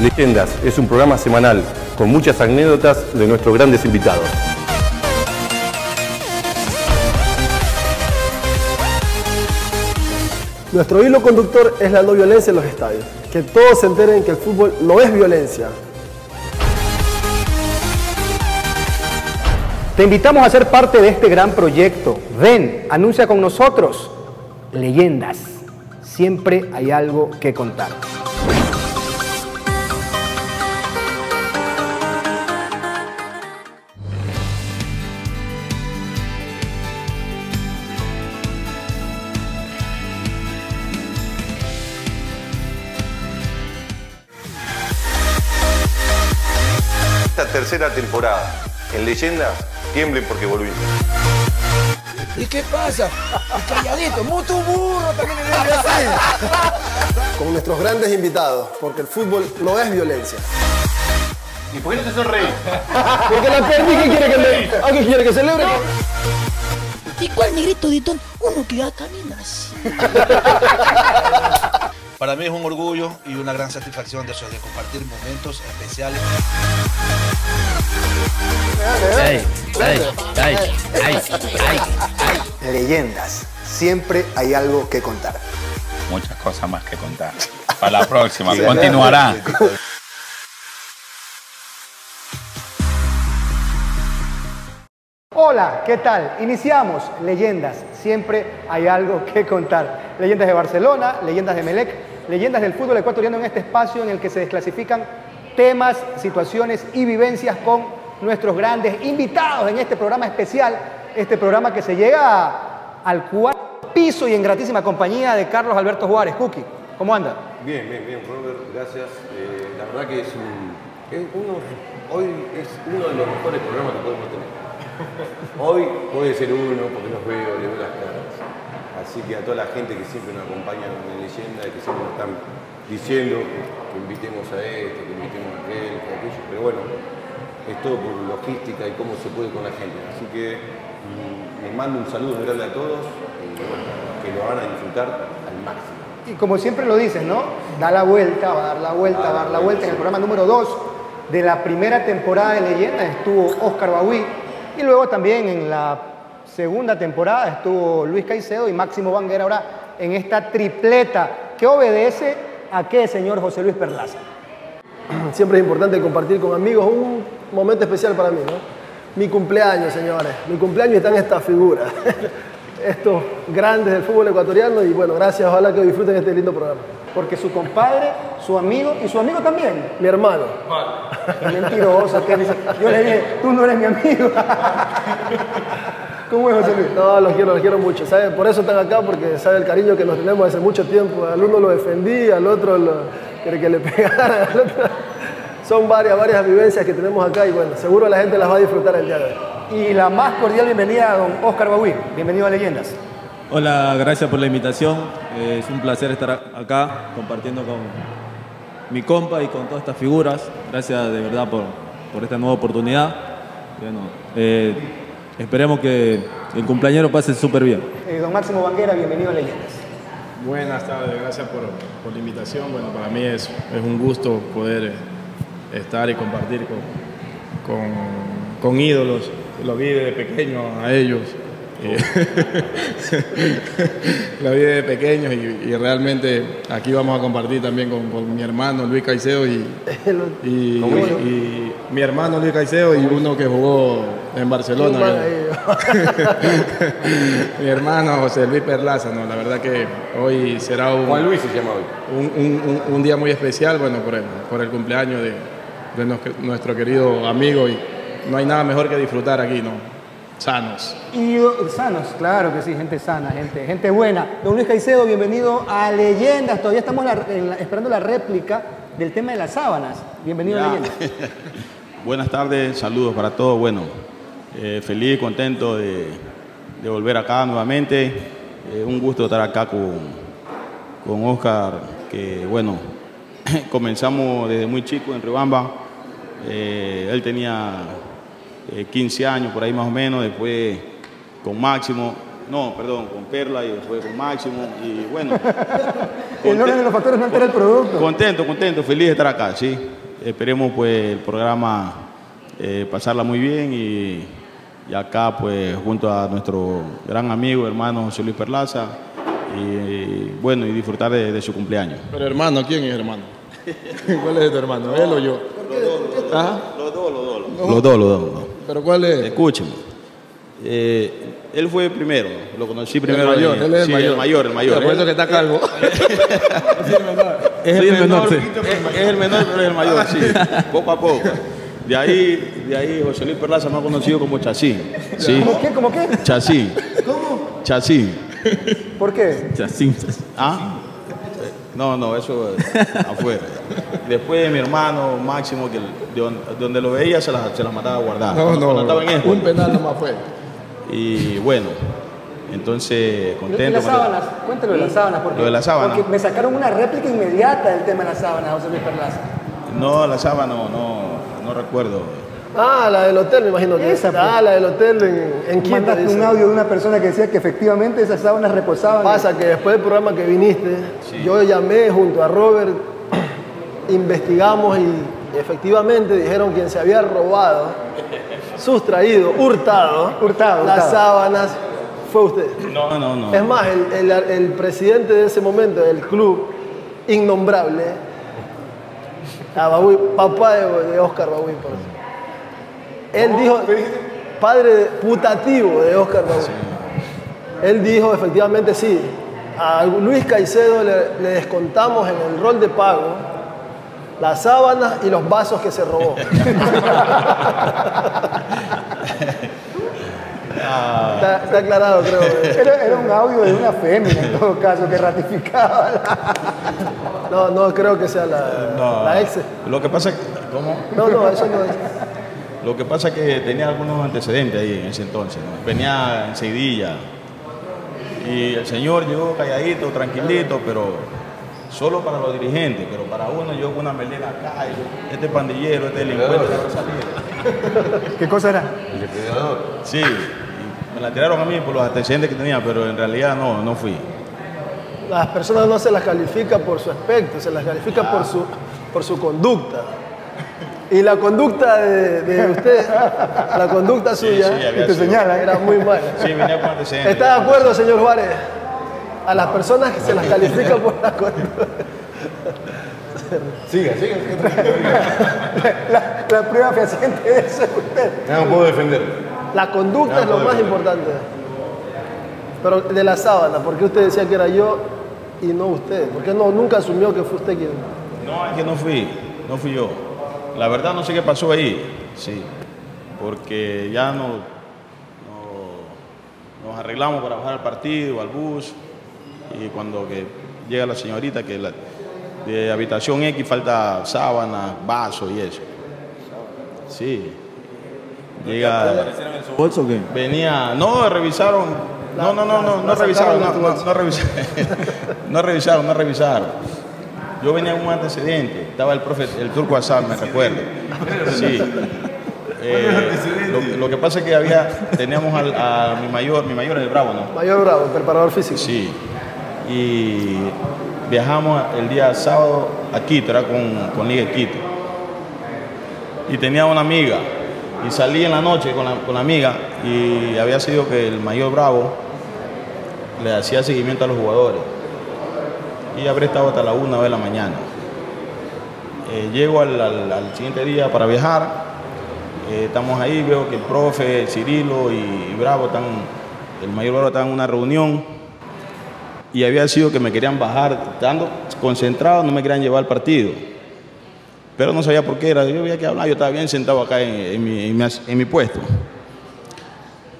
Leyendas es un programa semanal con muchas anécdotas de nuestros grandes invitados. Nuestro hilo conductor es la no violencia en los estadios. Que todos se enteren que el fútbol no es violencia. Te invitamos a ser parte de este gran proyecto. Ven, anuncia con nosotros. Leyendas. Siempre hay algo que contar. Tercera temporada en Leyendas, tiemblen porque volvimos. ¿Y qué pasa? Calladito, mucho burro también en el. Con nuestros grandes invitados, porque el fútbol no es violencia. ¿Y por qué no te sonreís? Porque la perdí, ¿qué quiere que, le... ¿Ah, ¿qué quiere que celebre? ¿Y cuál negrito de ton? Uno que ya camina así. Para mí es un orgullo y una gran satisfacción de, eso, de compartir momentos especiales. Leyendas. Siempre hay algo que contar. muchas cosas más que contar. Para la próxima, continuará. Hola, ¿qué tal? Iniciamos Leyendas. Siempre hay algo que contar. Leyendas de Barcelona, leyendas de Melec, leyendas del fútbol ecuatoriano en este espacio en el que se desclasifican temas, situaciones y vivencias con nuestros grandes invitados en este programa especial, este programa que se llega al cuarto piso y en gratísima compañía de Carlos Alberto Juárez. Cookie, ¿cómo anda? Bien, bien, bien, Robert, gracias. Eh, la verdad que es un, uno, hoy es uno de los mejores programas que podemos tener. Hoy puede ser uno porque los veo, le veo las caras. Así que a toda la gente que siempre nos acompaña en leyenda y que siempre nos están diciendo que invitemos a este, que invitemos a aquel, que aquello, pero bueno, es todo por logística y cómo se puede con la gente. Así que mm, les mando un saludo grande a todos y bueno, que lo van a disfrutar al máximo. Y como siempre lo dices, ¿no? Da la vuelta, va a dar la vuelta, va a dar la vuelta. En el programa número 2 de la primera temporada de Leyendas estuvo Oscar Baúi y luego también en la segunda temporada estuvo Luis Caicedo y Máximo Vanguera ahora en esta tripleta que obedece a qué, señor José Luis Perlaza. Siempre es importante compartir con amigos un momento especial para mí, ¿no? Mi cumpleaños, señores. Mi cumpleaños están estas figuras. Estos grandes del fútbol ecuatoriano y bueno, gracias. Ojalá que disfruten este lindo programa. Porque su compadre, su amigo y su amigo también. Mi hermano. Qué mentiroso, que dice. Yo le dije, tú no eres mi amigo. ¿Cómo es José Luis? No, los quiero, los quiero mucho. ¿sabe? Por eso están acá, porque sabe el cariño que nos tenemos hace mucho tiempo. Al uno lo defendí, al otro lo, quiere que le pegara. al otro. Son varias, varias vivencias que tenemos acá y bueno, seguro la gente las va a disfrutar el día de hoy. Y la más cordial bienvenida a don Oscar Baúi. Bienvenido a Leyendas. Hola, gracias por la invitación. Es un placer estar acá compartiendo con mi compa y con todas estas figuras. Gracias de verdad por, por esta nueva oportunidad. Bueno, eh, esperemos que el cumpleañero pase súper bien. Eh, don Máximo Vanguera, bienvenido a Leyendas. Buenas tardes, gracias por, por la invitación. Bueno, para mí es, es un gusto poder eh, estar y compartir con, con, con ídolos. Lo vi desde pequeño a ellos. Eh, Lo vi desde pequeños y, y realmente aquí vamos a compartir también con, con mi hermano Luis Caicedo y, y, y mi hermano Luis Caicedo y uno que jugó en Barcelona. mi hermano José Luis Perlaza, no, la verdad que hoy será un, Juan Luis se llama hoy. un, un- un- un día muy especial, bueno, por el, por el cumpleaños de, de nuestro, nuestro querido amigo y no hay nada mejor que disfrutar aquí, ¿no? Sanos. Y do- sanos, claro que sí, gente sana, gente, gente buena. Don Luis Caicedo, bienvenido a Leyendas. Todavía estamos la- en la- esperando la réplica del tema de las sábanas. Bienvenido a. Leyendas. Buenas tardes, saludos para todos. Bueno, eh, feliz, contento de, de volver acá nuevamente. Eh, un gusto estar acá con, con Oscar, que bueno, comenzamos desde muy chico en Riobamba. Eh, él tenía eh, 15 años por ahí más o menos, después con Máximo No, perdón, con Perla y después con Máximo. Y bueno, El orden de los factores no altera el producto. contento, contento, feliz de estar acá, sí. Esperemos pues el programa eh, pasarla muy bien y, y acá pues junto a nuestro gran amigo, hermano José Luis Perlaza y bueno, y disfrutar de, de su cumpleaños. Pero hermano, ¿quién es hermano? ¿Cuál es tu hermano? ¿Él o yo? ¿Ah? Los dos, los dos. Los dos, los dos. los dos. ¿Pero cuál es? Escúcheme. Eh, él fue primero, lo conocí primero. mayor, él es el sí, mayor. el mayor, el mayor. Por eso que está calvo. Es Sí, el menor, sí. Es, es el menor, pero es el mayor, sí. Poco a poco. De ahí, de ahí José Luis Perlaza me ha conocido como Chacín. Sí. ¿Cómo qué? ¿Cómo qué? Chacín. ¿Cómo? Chacín. ¿Por qué? Chacín. ¿Ah? No, no, eso es afuera. Después mi hermano Máximo, que de donde, de donde lo veía se las se las mataba a guardar. No, estaba en no. Esco. Un penal nomás fue. Y bueno, entonces ¿Y contento. las sábanas? Cuéntalo de las sábanas. Porque, Lo de las sábanas. Porque me sacaron una réplica inmediata del tema de las sábanas, José Luis Perlaza. No, la sábana no, no, no recuerdo. Ah, la del hotel, me imagino que Esa, es. pues. Ah, la del hotel en, en Quito. Mandaste dice. un audio de una persona que decía que efectivamente esas sábanas reposaban. Pasa que después del programa que viniste, yo llamé junto a Robert, investigamos y efectivamente dijeron quien se había robado, sustraído, hurtado, Hurtado, las hurtado. sábanas fue usted. No, no, no. Es más, el, el- el presidente de ese momento del club, innombrable, a Babuy, papá de, de Oscar Babuy, por eso. Él dijo, padre de- putativo de Oscar Babuy. Él dijo, efectivamente, sí, a Luis Caicedo le, le descontamos en el rol de pago las sábanas y los vasos que se robó. está, está aclarado, creo. Era, era un audio de una fémina en todo caso que ratificaba. la- No, no creo que sea la, No. la ex. Lo que pasa es que, ¿cómo? No, no, eso no es. Lo que pasa es que tenía algunos antecedentes ahí en ese entonces. ¿no? Venía en Seguidilla. Y el señor llegó calladito, tranquilito, pero solo para los dirigentes. Pero para uno, yo con una melena acá, y este pandillero, este delincuente, que. ¿Qué cosa era? El depredador. Sí, y me la tiraron a mí por los antecedentes que tenía, pero en realidad no, no fui. Las personas no se las califica por su aspecto, se las califica por, su, por su conducta. Y la conducta de, de usted, la conducta suya, sí, te sido. señala, ¿eh? era muy mala. Sí, venía con antecedentes. ¿Está de acuerdo, señor Juárez? A las personas que se las califica por la conducta. Siga, siga. La, la prueba fehaciente de eso es usted. Ya no puedo defenderlo. La conducta es lo más defender. importante. Pero de la sábana, ¿por qué usted decía que era yo y no usted? ¿Por qué no, nunca asumió que fue usted quien? No, es que no fui, no fui yo. La verdad no sé qué pasó ahí, sí, porque ya no, no- nos arreglamos para bajar al partido, al bus, y cuando que llega la señorita que la, de habitación X falta sábana, vaso y eso. Sí. Llega, ¿En su bolso o qué? venía, no, revisaron, no, no, no, no, no revisaron, no, revisaron, no revisaron, no revisaron. Yo venía con un antecedente, estaba el profe, el turco Asad, me recuerdo. Sí. Eh, lo, lo que pasa es que había, teníamos al- a mi mayor, mi mayor es el Bravo, ¿no? Mayor Bravo, preparador físico. Sí. Y viajamos el día sábado a Quito, era con, con Liga de Quito. Y tenía una amiga. Y salí en la noche con la, con la amiga y había sido que el mayor Bravo le hacía seguimiento a los jugadores. Y habré estado hasta la una de la mañana. Eh, llego al, al- siguiente día para viajar. Eh, estamos ahí, veo que el profe, Cirilo y, Bravo están, el mayor Bravo está en una reunión y había sido que me querían bajar, estando concentrado, no me querían llevar al partido. Pero no sabía por qué era, yo había que hablar, yo estaba bien sentado acá en, mi, en mi puesto.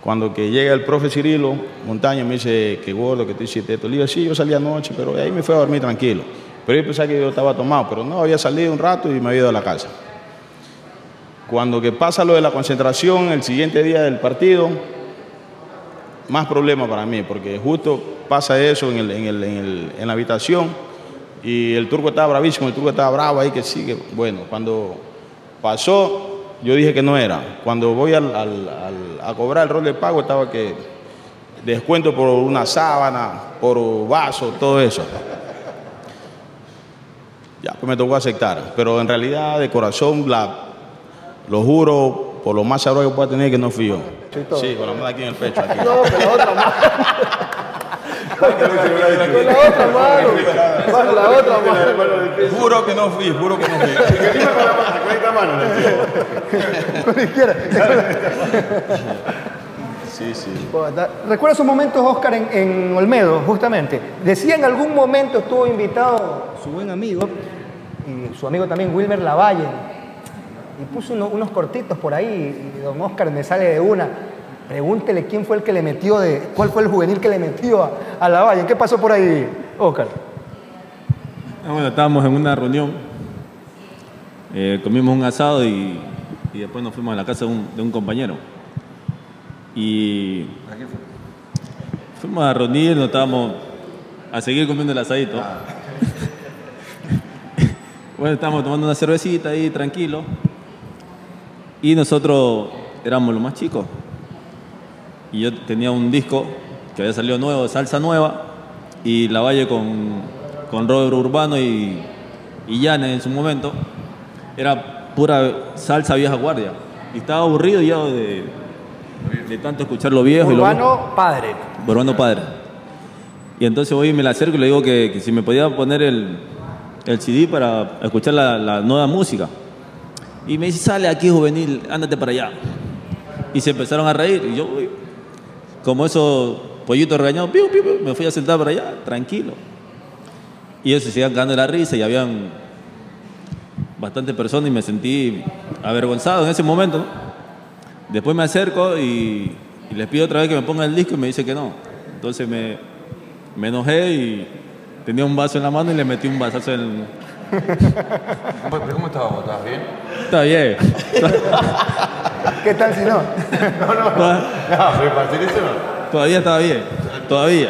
Cuando que llega el profe Cirilo Montaña me dice que gordo, que tú hiciste esto. Le digo, sí, yo salí anoche, pero ahí me fui a dormir tranquilo. Pero yo pensaba que yo estaba tomado, pero no, había salido un rato y me había ido a la casa. Cuando que pasa lo de la concentración, el siguiente día del partido, más problema para mí, porque justo pasa eso en, el- en el- el- en la habitación y el turco estaba bravísimo, el turco estaba bravo ahí que sigue. Bueno, cuando pasó, yo dije que no era. Cuando voy al- al- al- a cobrar el rol de pago, estaba que descuento por una sábana, por vaso, todo eso. Ya, pues me tocó aceptar. Pero en realidad, de corazón, la, lo juro, por lo más sabroso que pueda tener, que no fui yo. Sí, con la mano aquí en el pecho. Aquí. No, la otra mano. Con la otra mano. Con la otra mano. Juro que no fui, juro que no fui. Con la izquierda. Sí, sí. ¿Recuerdas esos momentos, Oscar, en, en Olmedo, justamente? Decía en algún momento estuvo invitado su buen amigo y su amigo también, Wilmer Lavalle, y puso uno- unos cortitos por ahí, y don Oscar me sale de una. Pregúntele quién fue el que le metió de. ¿Cuál fue el juvenil que le metió a, a Lavalle? ¿Qué pasó por ahí, Oscar? Ah, Bueno, estábamos en una reunión, eh, comimos un asado y, y después nos fuimos a la casa de un, de un compañero. Y fuimos a reunirnos, estábamos a seguir comiendo el asadito. bueno, estábamos tomando una cervecita ahí, tranquilo. Y nosotros éramos los más chicos. Y yo tenía un disco que había salido nuevo, salsa nueva, y La Valle con, con Robert Urbano y, y Yane en su momento. Era pura salsa vieja guardia. Y estaba aburrido ya de, de tanto escuchar lo viejo y lo Urbano Padre. Urbano Padre. Y entonces voy y me la acerco y le digo que, que si me podía poner el, el CD para escuchar la, la nueva música. Y me dice, sale aquí juvenil, ándate para allá. Y se empezaron a reír. Y yo, uy, como esos pollitos regañados, piu, piu, piu, me fui a sentar para allá, tranquilo. Y ellos se seguían cagando la risa y habían bastantes personas y me sentí avergonzado en ese momento. ¿no? Después me acerco y, y les pido otra vez que me pongan el disco y me dice que no. Entonces me, me enojé y tenía un vaso en la mano y le metí un vasazo en el... ¿Cómo, pero ¿Cómo estábamos? ¿Estabas bien? Está bien. ¿Qué tal si no? No, hacer eso no. Todavía estaba bien. Todavía.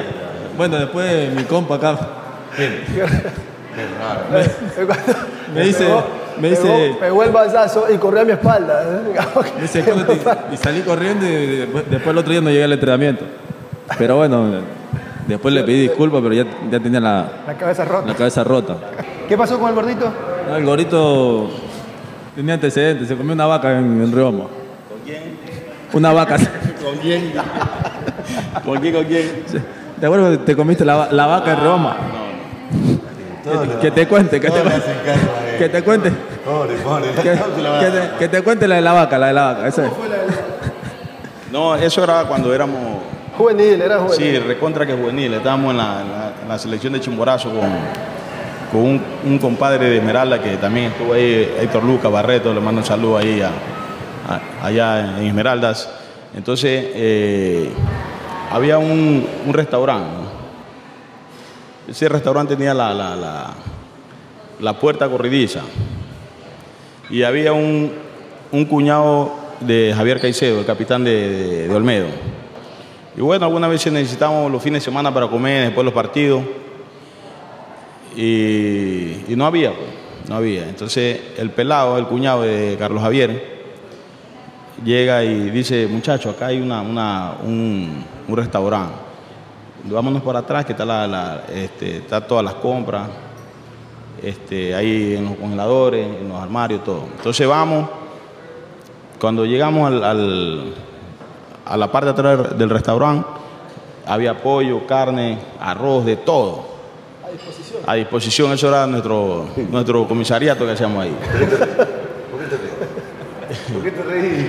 Bueno, después mi compa acá Qué raro. me dice... Me dice... Pegó, pegó el bazazo y corrió a mi espalda. ¿eh? Me dice, "¿Cuándo te-?" y salí corriendo y después, el otro día no llegué al entrenamiento. Pero bueno, después le pedí disculpas, pero ya, ya tenía la, La cabeza rota. la cabeza rota. ¿Qué pasó con el gordito? No, el gorito tenía antecedentes, se comió una vaca en, en Rioma. Una vaca. ¿Con quién? ¿Con quién? ¿Con quién? ¿Te acuerdas que te comiste la, la vaca en Rioma? Que, que te cuente, que te, cuente, que te cuente. Pobre, pobre. Que, que te, que te cuente la de la vaca, la de la vaca. Esa es. No, eso era cuando éramos, Juvenil, era juvenil. sí, recontra que juvenil. Estábamos en la, en la- en la selección de Chimborazo con, con un, un compadre de Esmeralda que también estuvo ahí, Héctor Lucas Barreto, le mando un saludo ahí a- a- allá en Esmeraldas. Entonces, eh, había un, restaurante. Ese restaurante tenía la, la, puerta corridiza. Y había un, un cuñado de Javier Caicedo, el capitán de, Olmedo. Y bueno, algunas veces necesitábamos los fines de semana para comer después de los partidos. Y, y no había, pues, no había. Entonces el pelado, el cuñado de Carlos Javier, llega y dice, muchachos, acá hay una, una- un, un restaurante. Vámonos por atrás, que está, la, la- este, está todas las compras, este, ahí en los congeladores, en los armarios, todo. Entonces vamos, cuando llegamos al, al- a la parte de atrás del restaurante, había pollo, carne, arroz, de todo. A disposición. A disposición, eso era nuestro, nuestro comisariato que hacíamos ahí. ¿Por qué te reís?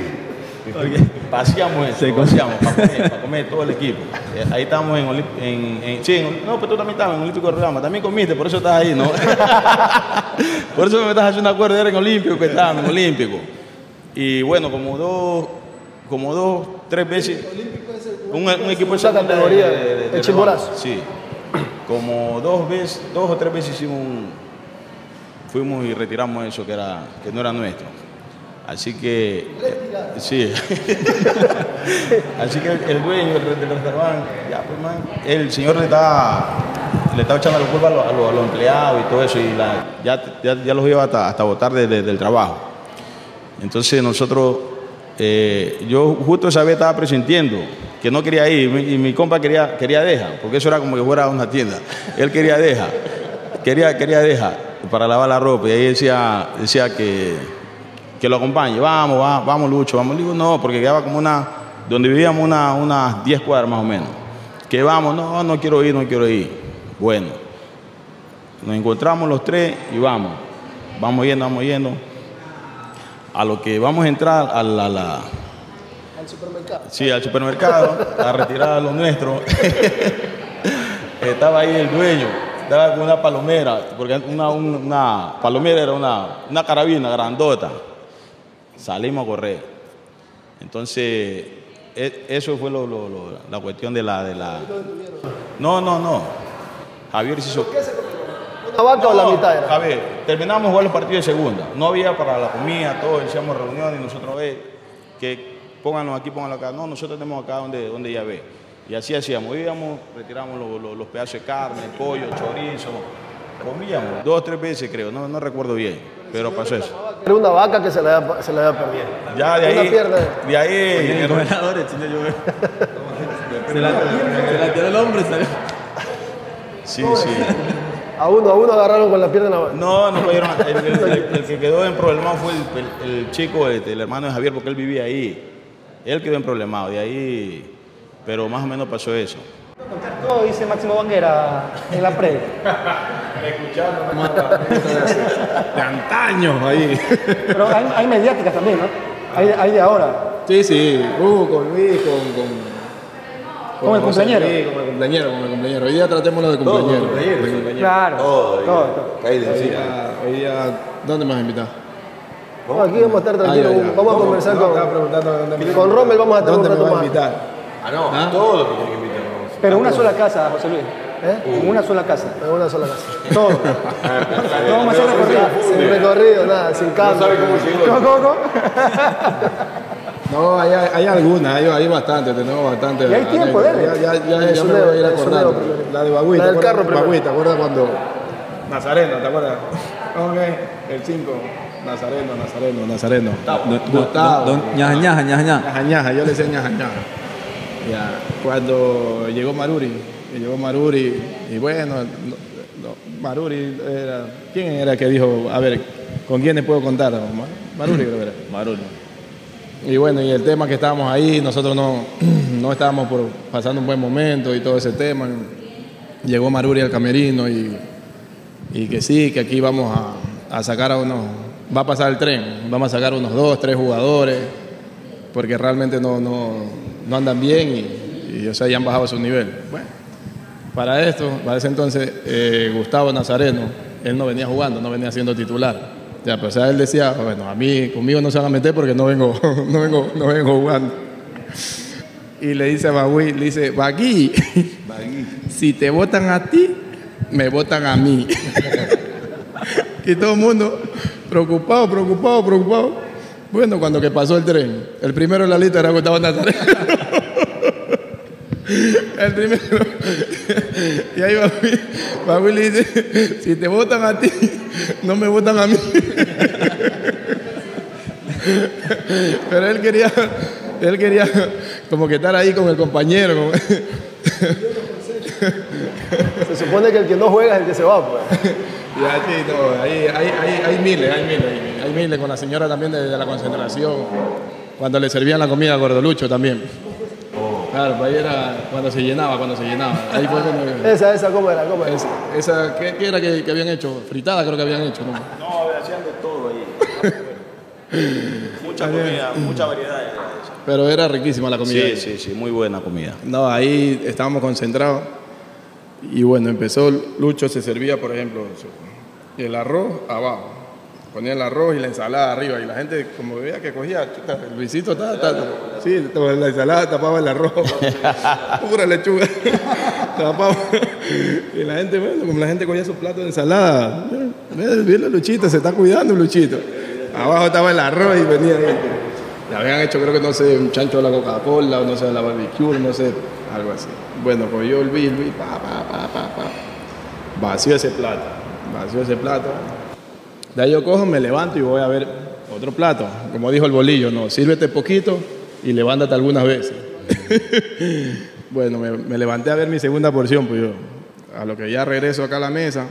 Paseamos eso, Se paseamos para comer, para comer todo el equipo. Eh, Ahí estábamos en, Olimp- en, en- sí, en- no, pero tú también estabas en Olímpico de Rama, también comiste, por eso estás ahí, ¿no? por eso me estás haciendo acuerdo, era en Olímpico que estábamos, en Olímpico. Y bueno, como dos, como dos, tres veces, un, un equipo de Esa categoría, de- de- Chimborazo. Rama, Sí, como dos veces, dos o tres veces hicimos un, fuimos y retiramos eso que, era, que no era nuestro. Así que, sí. Así que el, dueño del, restaurante, ya pues man, el señor le está, le está echando la culpa a los, empleados y todo eso, y ya, ya, ya los lleva hasta, hasta votar de- de- del trabajo. Entonces nosotros, eh, yo justo esa vez estaba presintiendo que no quería ir, y mi compa quería, quería deja, porque eso era como que fuera a una tienda. Él quería deja, quería, quería deja para lavar la ropa, y ahí decía, decía que, que lo acompañe, vamos, va- vamos Lucho, vamos. Le digo, no, porque quedaba como una, donde vivíamos una- unas 10 cuadras más o menos. Que vamos, no, no quiero ir, no quiero ir. Bueno, nos encontramos los tres y vamos. Vamos yendo, vamos yendo. A lo que vamos a entrar a la, la- Al supermercado. sí, al supermercado, a retirar lo nuestro. Estaba ahí el dueño, estaba con una palomera, porque una, una- una palomera era una, una carabina grandota. Salimos a correr. Entonces, e- eso fue lo- lo- lo- la cuestión de la, de la... No, no, no. Javier se hizo... ¿Una vaca o la No, mitad era? Javier, terminamos de jugar los partidos de segunda. No había para la comida, todos hacíamos reuniones y nosotros, eh, que pónganlo aquí, pónganlo acá. No, nosotros tenemos acá donde, donde ya ve. Y así hacíamos. Íbamos, retiramos los, los- los pedazos de carne, pollo, chorizo. Comíamos dos o tres veces, creo. No, no recuerdo bien, pero pasó eso. Era una vaca que se le había, se le había perdido. Ya de Una ahí, pierna. de ahí, El gobernador, el chile, yo veo. Se la, se la tiró el hombre, salió. sí, sí. A uno, a uno agarraron con la pierna en la vaca. No, no pudieron. El, el- el- el que quedó en problemado fue el, el- el chico, este, el hermano de Javier, porque él vivía ahí. Él quedó en problemado, de ahí. Pero más o menos pasó eso. Todo dice Máximo Banguera en la pre. De antaños ahí. Pero hay, hay mediáticas también, ¿no? Hay, hay de ahora. Sí, sí, uh, con Luis, con, con, Con el cumpleañero. Luis, con el cumpleañero, con el cumpleañero. Hoy día tratémoslo de cumpleañero. Claro. Todo, todo, todo. Caíle Hoy día, hoy día, ¿dónde me has invitado? No, aquí vamos a estar tranquilos. Ah, ya, ya. Vamos a conversar No, con, preguntando dónde me- con Rommel. Vamos a estar un ¿Dónde me rato vas a más. invitar? Ah, no, ¿Ah? todo lo que tiene que invitarnos. Pero una sola casa, José Luis. ¿Eh? En una sola casa. En una sola casa. Todo. No vamos a hacer recorrido. Sin recorrido, nada, sin cambio. sabe cómo llegó. ¿Cómo? No, hay, hay algunas, hay, hay bastante, tenemos bastante. Y hay tiempo, dele. Ya, ya, ya, ya me voy a ir acordando. La de Bagüí, La ¿te del acuerdas? carro primero. Bagüí, ¿te acuerdas cuando Nazareno, ¿te acuerdas? Ok, el 5, Nazareno, Nazareno, Nazareno. Gustavo. ñaja, ñaja, ñaja. Ñaja, ñaja, yo le decía ñaja, ñaja. Ya, cuando llegó Maruri, y llegó Maruri, y bueno, no- no, Maruri era, ¿quién era que dijo, a ver, ¿con quiénes puedo contar? Ma- Maruri creo que era. Marul. Y bueno, y el tema que estábamos ahí, nosotros no, no estábamos por, pasando un buen momento y todo ese tema. Llegó Maruri al camerino y, y que sí, que aquí vamos a, a sacar a unos, va a pasar el tren, vamos a sacar unos dos, tres jugadores, porque realmente no, no, no andan bien y, y, o sea, ya han bajado su nivel. Bueno, para esto, para ese entonces, eh, Gustavo Nazareno, él no venía jugando, no venía siendo titular. Ya, pero o sea, él decía, bueno, a mí, conmigo no se van a meter porque no vengo, no vengo, no vengo jugando. Y le dice a Bagui, le dice, Bagui, si te votan a ti, me votan a mí. y todo el mundo preocupado, preocupado, preocupado. Bueno, cuando que pasó el tren, el primero en la lista era Gustavo Nazareno. El primero. Y ahí Bagui le dice, si te votan a ti, no me votan a mí. Pero él quería, él quería como que estar ahí con el compañero. Se supone que el que no juega es el que se va, pues. Y así, no, ahí, hay, hay, hay miles, hay miles, hay, hay miles con la señora también de, de la concentración, cuando le servían la comida a Gordolucho también. Claro, pues ahí era cuando se llenaba, cuando se llenaba. Ahí fue cuando... Esa, esa, ¿cómo era? ¿Cómo era? Esa, esa- ¿qué, qué era que, que habían hecho? Fritada creo que habían hecho, ¿no? No, hacían de todo ahí. mucha comida, mucha variedad. era esa. Pero era riquísima la comida. Sí, sí, sí, muy buena comida. No, ahí estábamos concentrados. Y bueno, empezó Lucho, se servía, por ejemplo, el arroz abajo. Ponía el arroz y la ensalada arriba. Y la gente, como veía que cogía, chuta, el Luisito está, está- sí, la ensalada tapaba el arroz. Pura lechuga. tapaba. Y la gente, bueno, como la gente cogía su plato de ensalada. Mira, Luchito, se está cuidando Luchito. Abajo estaba el arroz y venía. Le habían hecho, creo que no sé, un chancho de la Coca-Cola, o no sé, de la barbecue, no sé, algo así. Bueno, pues yo el Luis, Luis, pa, pa, pa, pa, pa. Vacío ese plato, vacío ese plato. De ahí yo cojo, me levanto y voy a ver otro plato. Como dijo el bolillo, no, sírvete poquito y levántate algunas veces. bueno, me, me levanté a ver mi segunda porción, pues yo, a lo que ya regreso acá a la mesa,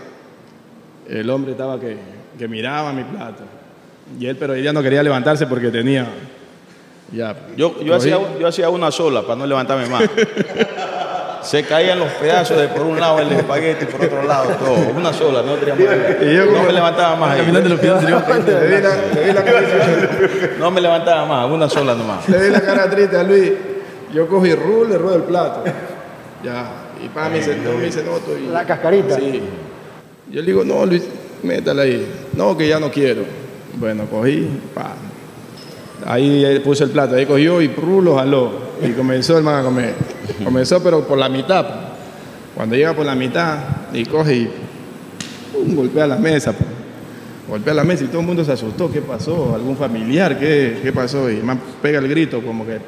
el hombre estaba que, que miraba mi plato. Y él, pero ella no quería levantarse porque tenía, ya. Yo, yo, hacía, yo hacía una sola para no levantarme más. Se caían los pedazos de por un lado el espagueti y por otro lado todo. Una sola, no tenía más. Y yo no me levantaba más. Caminando los pies Le vi la- le vi la cara- No me levantaba más, una sola nomás. Le vi la cara triste a Luis. Yo cojo y rulo, le ruedo el plato. Ya. Y para mí se no, me dice, no, estoy... La cascarita. Sí. Yo le digo, no, Luis, métala ahí. No, que ya no quiero. Bueno, cogí, pa. Ahí él puse el plato, ahí cogió y rulo, jaló. Y comenzó el man a comer. Comenzó, pero por la mitad. Cuando llega por la mitad y coge y pum, golpea la mesa. pa. Golpea la mesa y todo el mundo se asustó. ¿Qué pasó? ¿Algún familiar? ¿Qué, qué pasó? Y el man pega el grito como que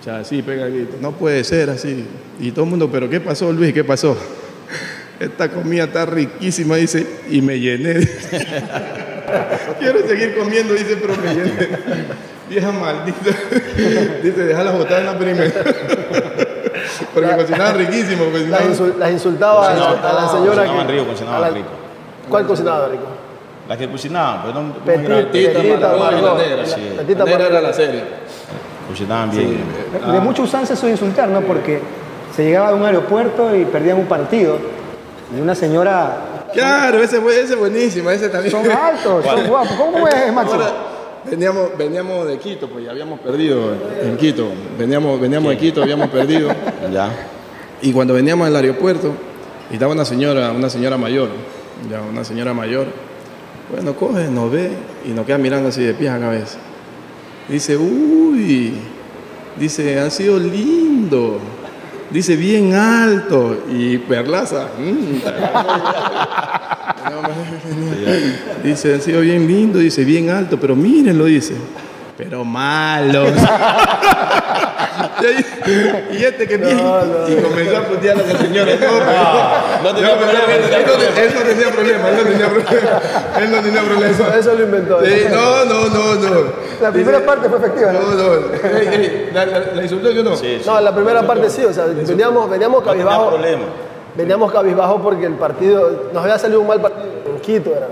o sea, sí, pega el grito. No puede ser así. Y todo el mundo, ¿pero qué pasó, Luis? ¿Qué pasó? Esta comida está riquísima, dice, y me llené. Quiero seguir comiendo, dice, pero llené. Vieja maldita. Dice, déjala botar en la primera. Porque cocinaba riquísimo. pues, Las, cocinaba- insul- las insultaba a la- a la señora Cocinaban que... rico, cocinaban la- rico. ¿Cuál cocinaba rico? La que cocinaban, pues no Petita, la La- sí. Petita La Margot. era la serie. cocinaban bien. De mucha usanza eso de insultar, ¿no? Porque se llegaba a un aeropuerto y perdían un partido. Y una señora. Claro, ese, es buenísimo, ese también. Son altos, son guapos. ¿Cómo es, Maxi? Ahora, veníamos, veníamos de Quito, pues ya habíamos perdido en Quito. Veníamos, veníamos de Quito, habíamos perdido. Ya. Y cuando veníamos al aeropuerto, y estaba una señora, una señora mayor, ya una señora mayor, bueno, coge, nos ve y nos queda mirando así de pies a cabeza. Dice, uy, dice, han sido lindo, dice, bien alto. Y Perlaza, mm, dice, han sido bien lindo, dice, bien alto, pero mírenlo, dice, pero malos. y, ahí- y este que bien, y comenzó a putear a la señora. No, no tenía No, problema, él, no tenía él no, te- él no tenía problema, él no tenía problema. Él no tenía problema. Eso, eso lo inventó. Sí, no, no, no, no. La primera parte fue efectiva, ¿no? No, no. ¿la, la, la insultó yo no? Sí, sí. No, la primera parte sí, o sea, veníamos, veníamos No cabizbajo. problema. Veníamos cabizbajo porque el partido, nos había salido un mal partido en Quito, era.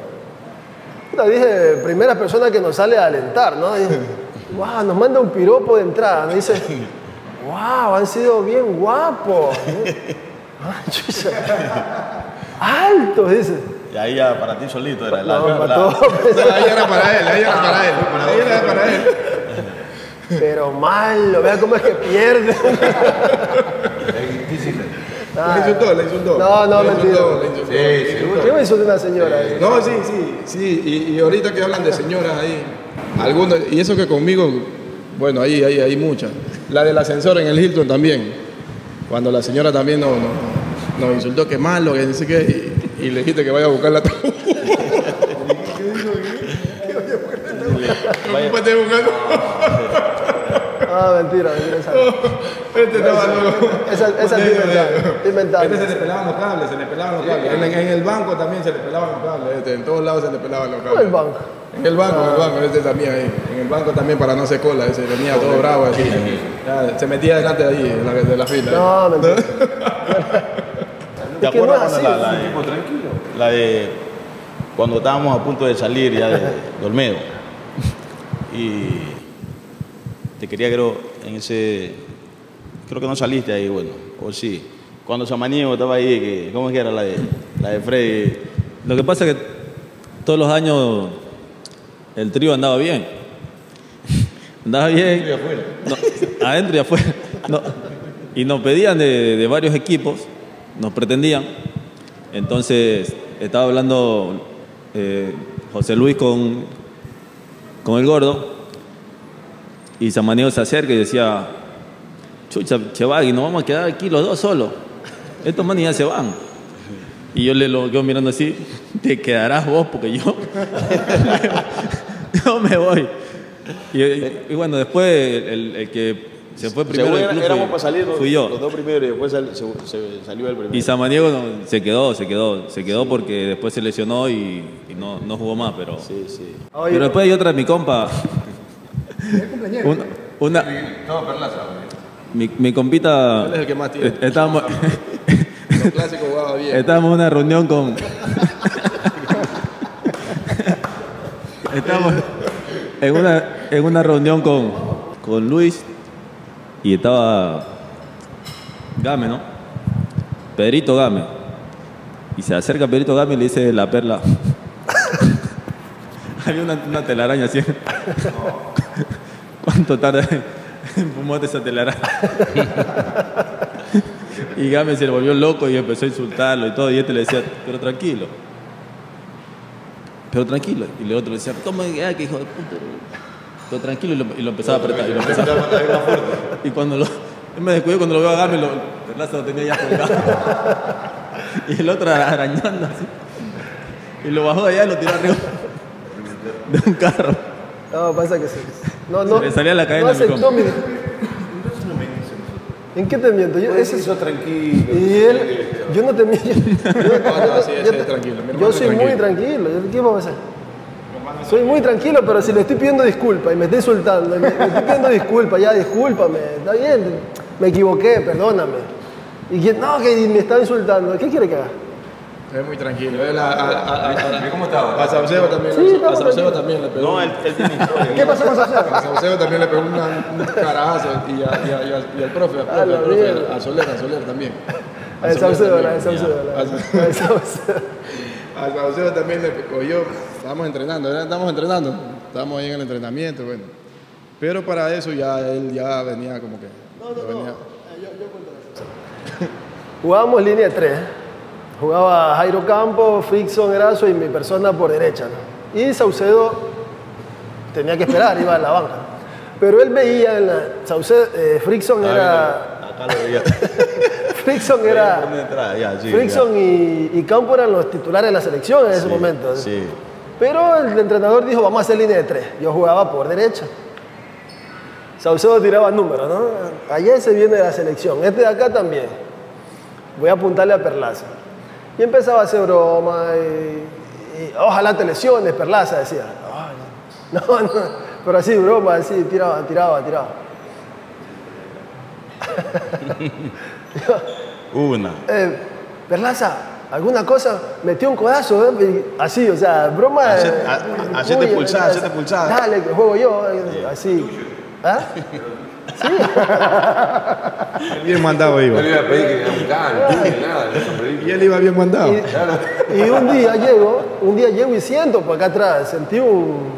Puta, dije, primera persona que nos sale a alentar, ¿no? Dije, wow, nos manda un piropo de entrada, nos dice, wow, han sido bien guapos. Ah. Altos, dice. Y ahí ya para ti solito era. La, No, la- para. No, ahí era para él, ahí era para él. Ahí era para él. Pero malo, vea cómo es que pierde. La insultó, la insultó. No, no, mentira. insultó, la insultó, la insultó. ¿Qué me hizo de una señora? ahí? No, sí, sí, sí. Y, y ahorita que hablan de señoras ahí, algunas, y eso que conmigo, bueno, ahí hay, hay muchas. La del ascensor en el Hilton también. Cuando la señora también nos, insultó que malo, que sé qué, y, y le dijiste que vaya a buscar la Ocúpate buscando. Ah, mentira, mentira. Esa, Este estaba loco. esa, esa es inventada. inventada. Este se le pelaban los cables, se le pelaban los cables. En, en el banco también se le pelaban los cables. este, en todos lados se le pelaban los cables. el banco? En el banco, en el banco, este también ahí. En el banco también para no hacer cola, ese venía todo bravo así. Ya, se metía delante de ahí, de la, de la fila. No, mentira. ¿Te no acuerdas cuando la, la de, la de cuando estábamos a punto de salir ya de, de Olmedo? Y te quería, creo, en ese. Creo que no saliste ahí, bueno, o sí. Cuando Samaniego estaba ahí, que, ¿cómo es que era la de, la de Freddy? Lo que pasa es que todos los años el trío andaba bien. Andaba bien. No, adentro y afuera. No, y nos pedían de, de varios equipos, nos pretendían. Entonces estaba hablando eh, José Luis con, con el gordo y Samaniego se acerca y decía, chucha, Chevagui, nos vamos a quedar aquí los dos solos. Estos manes ya se van. Y yo le lo quedo mirando así, te quedarás vos porque yo, yo me voy. Y, y bueno, después el, el que se fue primero del club éramos fui- para salir los, fui yo. los dos primeros y después sal- se, se- salió el primero. Y Samaniego no- se quedó, se quedó, se quedó porque después se lesionó y, y no, no jugó más, pero... Sí, sí. Pero después hay otra de mi compa. Una, una- Mi, mi compita. Es el que más tiene. Estábamos, jugaba bien. estábamos en una reunión con. estábamos en una, en una reunión con, con Luis y estaba Game, ¿no? Pedrito Game. Y se acerca Pedrito Game y le dice la perla. Había una, una telaraña así. ¿Cuánto tarda en fumarte esa telaraña? y Game se le volvió loco y empezó a insultarlo y todo. Y este le decía, pero tranquilo. Pero tranquilo. Y el otro le decía, toma, ya, que hijo de puta. Pero tranquilo y lo, y lo empezaba a apretar. Y, lo empezaba a apretar. y cuando lo. Él me descuidó cuando lo veo a Game, lo, Perlaza lo tenía ya colgado. y el otro arañando así. Y lo bajó de allá y lo tiró arriba de un carro. No, pasa que sí. No, no. Se le salía la cadena no aceptó mi- ¿En qué te miento? Yo, ese Eso tranquilo. Y él, yo no te miento. Yo, soy muy tranquilo. yo- ¿Qué vamos a hacer? Soy muy tranquilo, pero si le estoy pidiendo disculpas y me está insultando, me estoy pidiendo disculpas, ya discúlpame, está bien, me equivoqué, perdóname. Y que no, que me está insultando, ¿qué quiere que haga? Es muy tranquilo. Él a, a, a, a- ¿Cómo estaba? a Saucedo también, Sí, a también le pegó. No, él, él tiene historia. ¿Qué pasó con A Saucedo? Saucedo también le pegó una- un carajazo y, a, y, a- y, a- y al profe, al profe, A la al profe, mierda. a Soler, a Soler también. A también. a Ya. a. A Saucedo también le cogió, estábamos entrenando, ¿verdad? estábamos entrenando, estábamos ahí en el entrenamiento, bueno. Pero para eso ya él ya venía como que... ya venía- Jugábamos línea 3. Jugaba Jairo Campos, Frickson, Erazo y mi persona por derecha. ¿no? Y Saucedo tenía que esperar, iba a la banca. Pero él veía en la. Saucedo, eh, Frickson era. Acá lo veía. Frickson era. ya, sí, Frickson y, y Campos eran los titulares de la selección en ese Sí, momento. Sí. Pero el entrenador dijo, vamos a hacer línea de tres. Yo jugaba por derecha. Saucedo tiraba números, ¿no? Allá se viene de la selección. Este de acá también. Voy a apuntarle a Perlaza. Y empezaba a hacer broma y, y ojalá te lesiones, Perlaza, decía. Ay, no, no, pero así, broma, así, tiraba, tiraba, tiraba. Una. Eh, Perlaza, ¿alguna cosa? Metió un codazo, ¿eh? Así, o sea, broma. Hacete- eh, ha- hacete pulsar. Dale, que juego yo, eh, así. ¿Ah? Sí. Bien mandado iba. No le iba a pedir que un can, nada. Y él iba bien mandado. Y, y un día llego, un día llego y siento por acá atrás, sentí un,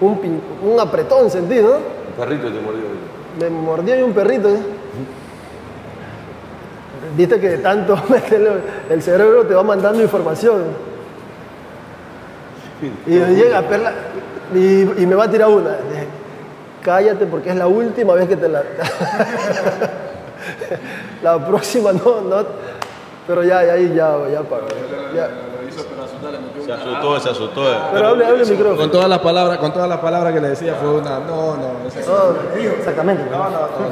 un, pin- un apretón, sentí, ¿no? Un perrito te mordió. Me mordió y un perrito. ¿eh? Viste que de tanto el cerebro te va mandando información. Y llega Perla y, y me va a tirar una. Cállate porque es la última vez que te la... la próxima no, no. Pero ya, ya, ahí ya, ya pagó. Ya. Se asustó, se asustó. Pero hable, hable el micrófono. Con todas las palabras, con todas las palabras que le decía fue una, no, no, ese- No, Exactamente.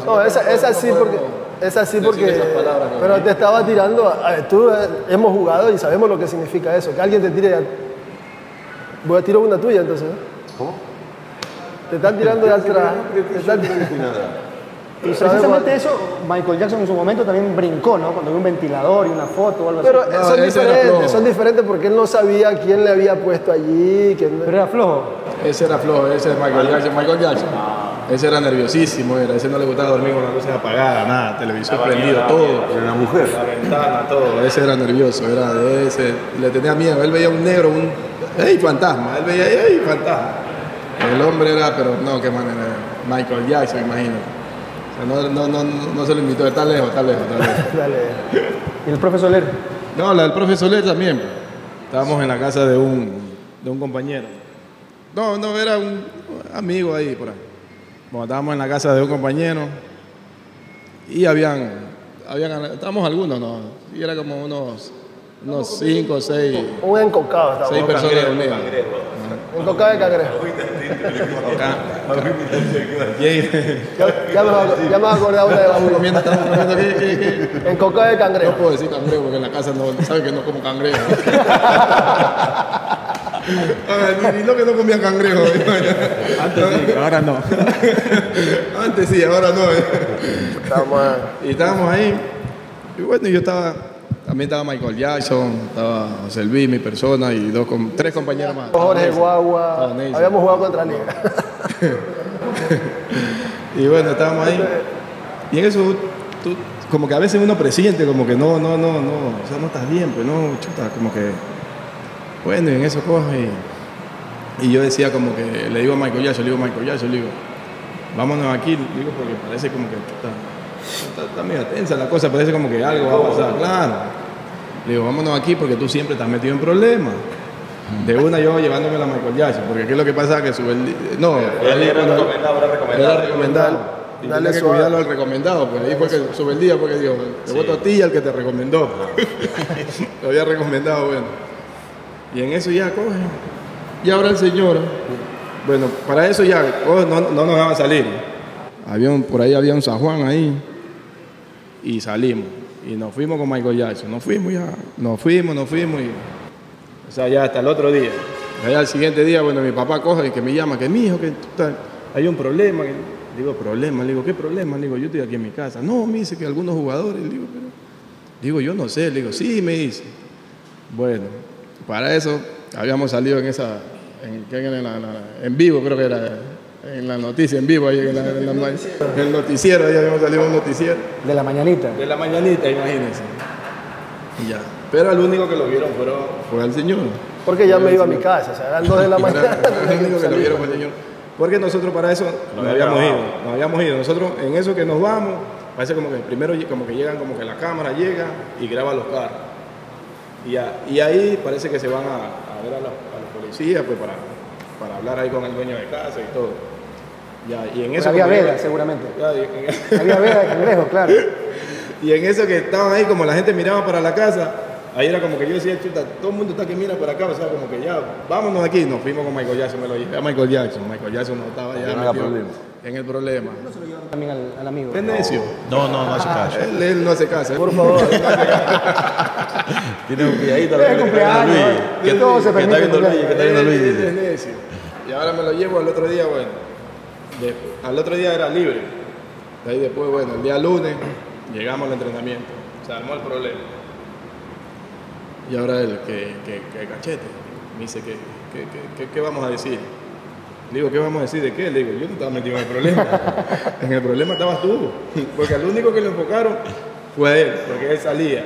No, esa, esa sí porque. Esa sí porque. esas palabras, ¿no? Pero te estaba tirando. A tú eh, hemos jugado y sabemos lo que significa eso. Que alguien te tire. a- Voy a tirar una tuya entonces. ¿no? ¿Cómo? Te están tirando de atrás. Te están Precisamente eso, Michael Jackson en su momento también brincó, ¿no? Cuando vio un ventilador y una foto o algo Pero así. No, son diferentes, son diferentes porque él no sabía quién le había puesto allí. quién Pero era flojo. ese era flojo, ese es Michael Jackson. Michael Jackson. Ese era nerviosísimo, era. ese no le gustaba dormir con las luces apagadas, nada, televisor prendido, todo. Era una mujer. La ventana, todo. Ese era nervioso, era de ese. Le tenía miedo. Él veía un negro, un. ¡Ey, fantasma! Él veía, ¡ey, fantasma! El hombre era, pero no, qué manera. Michael Jackson, imagino. O sea, no, no, no, no se lo invitó, está lejos, está lejos, está lejos. Dale. Y el profe Soler. No, la del profe Soler también. Estábamos en la casa de un, de un compañero. No, no, era un amigo ahí por ahí. Bueno, estábamos en la casa de un compañero y habían, habían estábamos algunos, ¿no? Y era como unos, unos cinco o seis, Un encocado estaba. seis personas reunidas. Encocado de cangrejo. Ya, me, va- ya me acordado una de las comiendo, estamos comiendo, ¿qué, qué, qué? Encocado de No cangrejo. puedo decir cangrejo porque en la casa no sabe que no como cangrejo. Ah, ni, lo que no comía cangrejo. Antes sí, ahora no. Antes sí, ahora no. eh. Estamos Y estábamos ahí. Y bueno, yo estaba, también estaba Michael Jackson, estaba José Luis, mi persona, y dos, tres compañeros más. Jorge Guagua. Habíamos jugado contra Liga. Y bueno, estábamos ahí. Y en eso, tú, como que a veces uno presiente, como que no, no, no, no, o sea, no estás bien, pues no, chuta, como que. Bueno, y en eso coge. Y, y yo decía, como que le digo a Michael Jackson, le digo a Michael Jackson, le digo, vámonos aquí, le digo, porque parece como que chuta, está, está medio tensa la cosa, parece como que algo va a pasar, claro. Le digo, vámonos aquí porque tú siempre estás metido en problemas. De una yo llevándome a Michael Jackson, porque aquí lo que pasa es que sube el... No, Él era recomendado, era recomendado. era recomendado. Y Dale que cuidarlo al recomendado, pues ahí fue que sube el día porque dijo, te voto a ti y al que te recomendó. Lo había recomendado, bueno. Y en eso ya coge. Y ahora el señor, bueno, para eso ya no, no nos dejaban salir. Había un- por ahí había un San Juan ahí y salimos. Y nos fuimos con Michael Jackson. Nos fuimos ya, nos fuimos, nos fuimos y... O sea, ya hasta el otro día. Allá al siguiente día, bueno, mi papá coge y que me llama, que mi hijo, que hay un problema. Digo, problema, le digo, ¿qué problema? Le digo, yo estoy aquí en mi casa. No, me dice que algunos jugadores, le digo, pero. Digo, yo no sé, le digo, sí, me dice. Bueno, para eso habíamos salido en esa, en, en, la- en vivo, creo que era, en la noticia, en vivo, ahí en, la- en la- en el noticiero, ahí habíamos salido un noticiero. De la mañanita. De la mañanita, imagínense. Y ya. Pero al único que lo vieron fueron, fue al señor. Porque ya me iba a mi casa, o sea, eran dos de la mañana. Era el único que lo vieron fue el señor. Porque nosotros para eso nos habíamos ido. Nos habíamos ido. Nosotros en eso que nos vamos, parece como que primero como que llegan, como que la cámara llega y graba los carros. Y, ya- y ahí parece que se van a, a ver a, los- a los policías pues para, para hablar ahí con el dueño de casa y todo. Ya, y en eso había veda, seguramente. Ya, y en- Había veda de cangrejo, claro. y en eso que estaban ahí, como la gente miraba para la casa, ahí era como que yo decía, chuta, todo el mundo está que mira para acá, o sea, como que ya, vámonos de aquí. Nos fuimos con Michael Jackson, me lo llevé a Michael Jackson. Michael Jackson no estaba ya no metido problema. en el problema. También al, al amigo. Es necio. No, no, no hace caso. Él, él no hace caso. Por favor. Tiene un cuidadito. Es cumpleaños, Que, que todo se que está permite. viendo Luis, que está viendo Luis. Es necio. Y ahora me lo llevo al otro día, bueno. De- al otro día era libre. De ahí después, bueno, el día lunes llegamos al entrenamiento. Se armó el problema. Y ahora él, que, que, que cachete, me dice, que, que, que- que- ¿qué vamos a decir? Le digo, ¿qué vamos a decir de qué? Le digo, yo no estaba metido en el problema. en el problema estabas tú. Porque al único que lo enfocaron fue a él, porque él salía.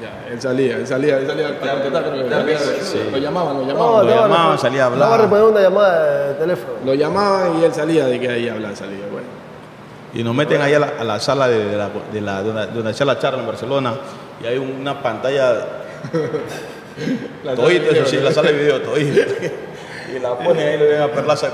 Ya, él salía, él salía, él salía a contestar, creo que salía, lo llamaban, lo No, llamaban. Lo estaba llamaban, salía a hablar. Estaba respondiendo una llamada de teléfono. Lo llamaban y él salía de que ahí hablar, salía, bueno. Y nos meten ahí a la, a la sala de, de la, de, la, de, una, de una charla charla en Barcelona y hay una pantalla, todito, eso sí, la sala de video, todito. Y la ponen ahí, le ven a Perlaza.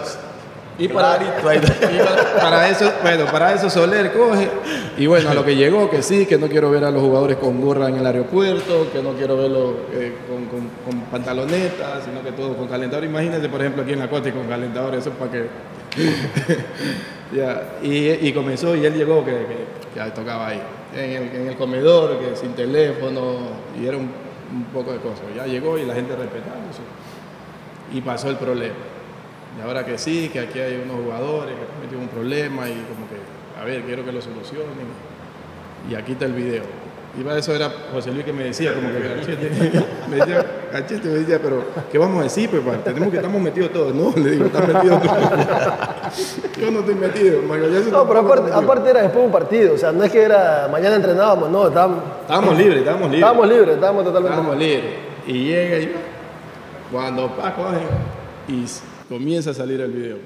Y para, clarito ahí. y para- para eso, bueno, para eso Soler coge y bueno, a lo que llegó, que sí, que no quiero ver a los jugadores con gorra en el aeropuerto, que no quiero verlos eh, con, con, con pantalonetas, sino que todo con calentador. Imagínense, por ejemplo, aquí en la costa y con calentador, eso es para que... ya, y, y comenzó y él llegó que, que, que tocaba ahí, en el, en el comedor, que sin teléfono, y era un, un poco de cosas. Ya llegó y la gente respetándose. Y pasó el problema. Y ahora que sí, que aquí hay unos jugadores que han metido un problema y como que, a ver, quiero que lo solucionen. Y aquí está el video. Y para eso era José Luis que me decía, como que cachete, me decía, cachete, me decía, pero ¿qué vamos a decir? Pues, pa? tenemos que estamos metidos todos. No, le digo, estás metido tú. Yo no estoy metido, Michael No, pero aparte, metido. aparte era después de un partido, o sea, no es que era mañana entrenábamos, no, estábamos, Estábamos libres, estábamos libres. estábamos libres, estábamos totalmente Estábamos libres. Y llega y cuando Paco y comienza a salir el video.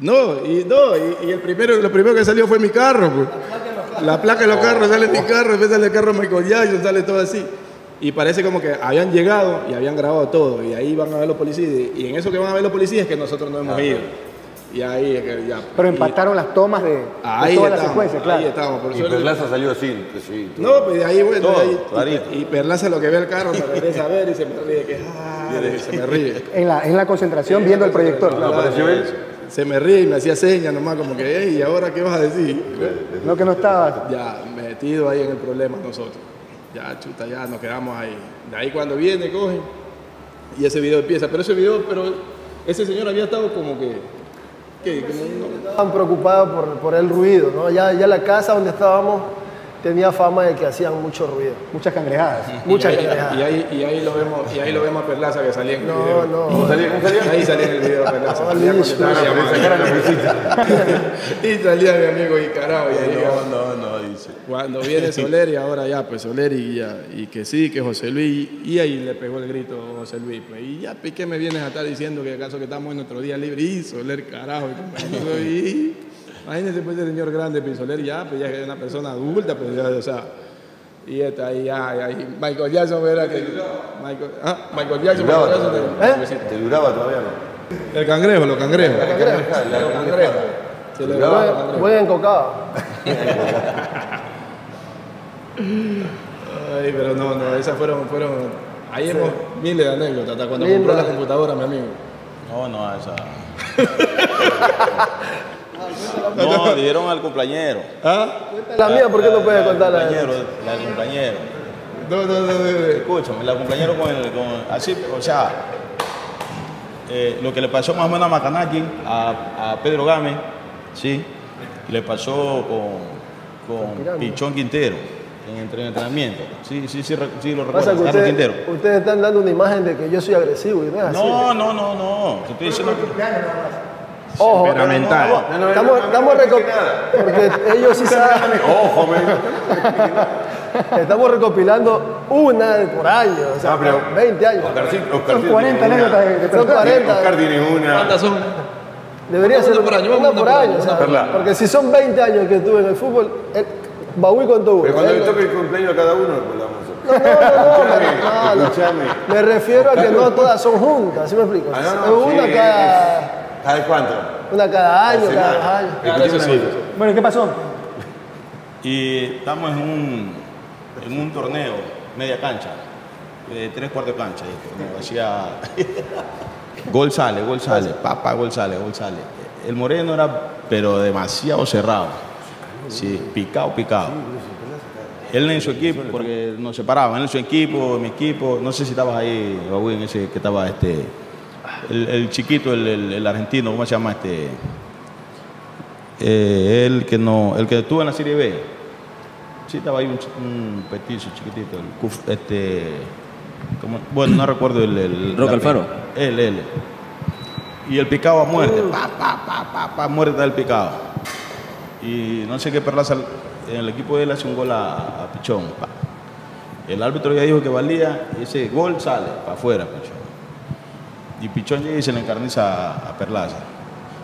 No, y no, y, el primero, lo primero que salió fue mi carro, pues. La placa de los carros sale mi carro, después sale el carro Michael Jackson, sale todo así. Y parece como que habían llegado y habían grabado todo. Y ahí van a ver los policías. Y en eso que van a ver los policías es que nosotros no hemos ido. Y ahí es que ya. Pero y- empataron las tomas de, de Ahí toda la estamos, secuencia, claro. ahí estamos. Por Y Perlaza salió así, sí. no, pues de ahí, bueno, Todo, de ahí, clarito. y, y Perlaza lo que ve el carro me regresa a ver y se me ríe, que ah, y se me ríe. En la, en la concentración viendo el proyector. Claro, apareció él? Se me ríe y me hacía señas nomás como que, hey, ¿y ahora qué vas a decir? Lo que no estaba. Ya, metido ahí en el problema nosotros. Ya, chuta, ya nos quedamos ahí. De ahí cuando viene, coge y ese video empieza. Pero ese video, pero ese señor había estado como que, Estaban preocupados por, por el ruido, ¿no? Ya, ya la casa donde estábamos tenía fama de que hacían mucho ruido. Muchas cangrejadas. Muchas y ahí, cangrejadas. y ahí, y ahí lo vemos, y ahí lo vemos a Perlaza que salía en el No, video. no. ¿Cómo salía? ¿Cómo salía? Ahí salía en el video Perlaza. No, salía Luis, y salía mi amigo Icarao y ahí No, no, no, dice. Cuando viene Soler y ahora ya, pues Soler y, ya, y que sí, que José Luis, y ahí le pegó el grito José Luis, pues, y ya, pues, ¿qué me vienes a estar diciendo que acaso que estamos en nuestro día libre? Y Soler, carajo, y imagínese pues ese señor grande, pues Soler ya, pues ya es una persona adulta, pues ya, o sea, y está ahí, ya, ya, y Michael Jackson era que, Michael, ah, Michael Jackson, Duraba Michael Jackson. ¿Eh? ¿Te duraba todavía no? el cangrejo, los cangrejos, los cangrejos, se le duraba Buen, encocado. Ay, pero no, no, esas fueron, fueron, ahí hemos miles de anécdotas, hasta cuando Miles. compró la computadora, mi amigo. No, no, esa. No, dieron al cumpleañero. ¿Ah? La mía, ¿por qué no puedes contarla? Cumpleañero, la del cumpleañero. No, no, no, no. Escúchame, la cumpleañero con el. Con, así, o sea, eh, lo que le pasó más o menos a Macanaki, a, a Pedro Gámez, ¿sí? Le pasó con, con Pichón Quintero en entre- entrenamiento. Sí, sí, sí, sí lo Pasa recuerdo. Carlos Quintero. ustedes, ustedes están dando una imagen de que yo soy agresivo y no es así. No, no, no, no. Te estoy diciendo que. Ojo, Temperamental. no, no, estamos, estamos porque ellos sí saben. Ojo. Estamos recopilando una por año, o sea, Ah, pero- 20 años. Oscarcito- Oscarcito Son 40 tiene una. anécdotas Son 40. Oscar tiene una. ¿Cuántas son? Debería ser por año, una por año. o sea, porque si son 20 años que estuve en el fútbol, el, Baúl contó una. Pero cuando le toque el cumpleaños a cada uno, hacer. No, no, no, no, no, no. Escúchame. Me refiero a que no todas son juntas, ¿sí me explico? Ah, no, es no, una sí, cada, ¿Sabes cuánto? una cada año, cada. Claro, eso sí. Bueno, ¿qué pasó? Y estamos en un, en un torneo, media cancha, de tres cuartos de cancha. torneo Hacía. gol sale, gol sale, papá, gol sale, gol sale. El moreno era, pero demasiado cerrado. Sí, picado, picado. Él en su equipo, porque nos separaban, él en su equipo, mi equipo, no sé si estabas ahí, Baúl, en ese que estaba este, el, el chiquito, el, el- el argentino, ¿cómo se llama este? Eh, el que no, el que estuvo en la Serie B. Sí, estaba ahí un, un petizo chiquitito, el este, ¿cómo? bueno, no recuerdo el, el la- Alfaro. Él, él. Y el picado a muerte, pa, pa, pa, pa, pa, muerte del picado. Y no sé qué perlaza, en el equipo de él hace un gol a, a Pichón. pa. El árbitro ya dijo que valía, y ese gol sale para afuera, Pichón. Y Pichón llega y se le encarniza a, a Perlaza.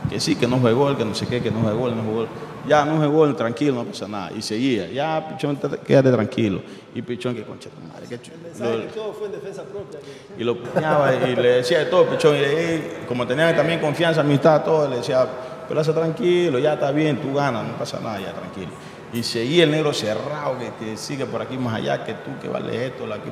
Que sí, que no fue gol, que no sé qué, que no fue gol, no fue gol. Ya, no fue gol, tranquilo, no pasa nada. Y seguía, ya, Pichón, te- quédate tranquilo. Y Pichón, que concha tu madre, qué chulo. todo fue en defensa propia. Y lo puñaba y le decía de todo, Pichón. Y le- como tenían también confianza, amistad, todo, le decía, Perlaza, tranquilo, ya está bien, tú ganas, no pasa nada, ya tranquilo. Y seguía el negro cerrado, que, que sigue por aquí más allá, que tú, que vale esto, la que.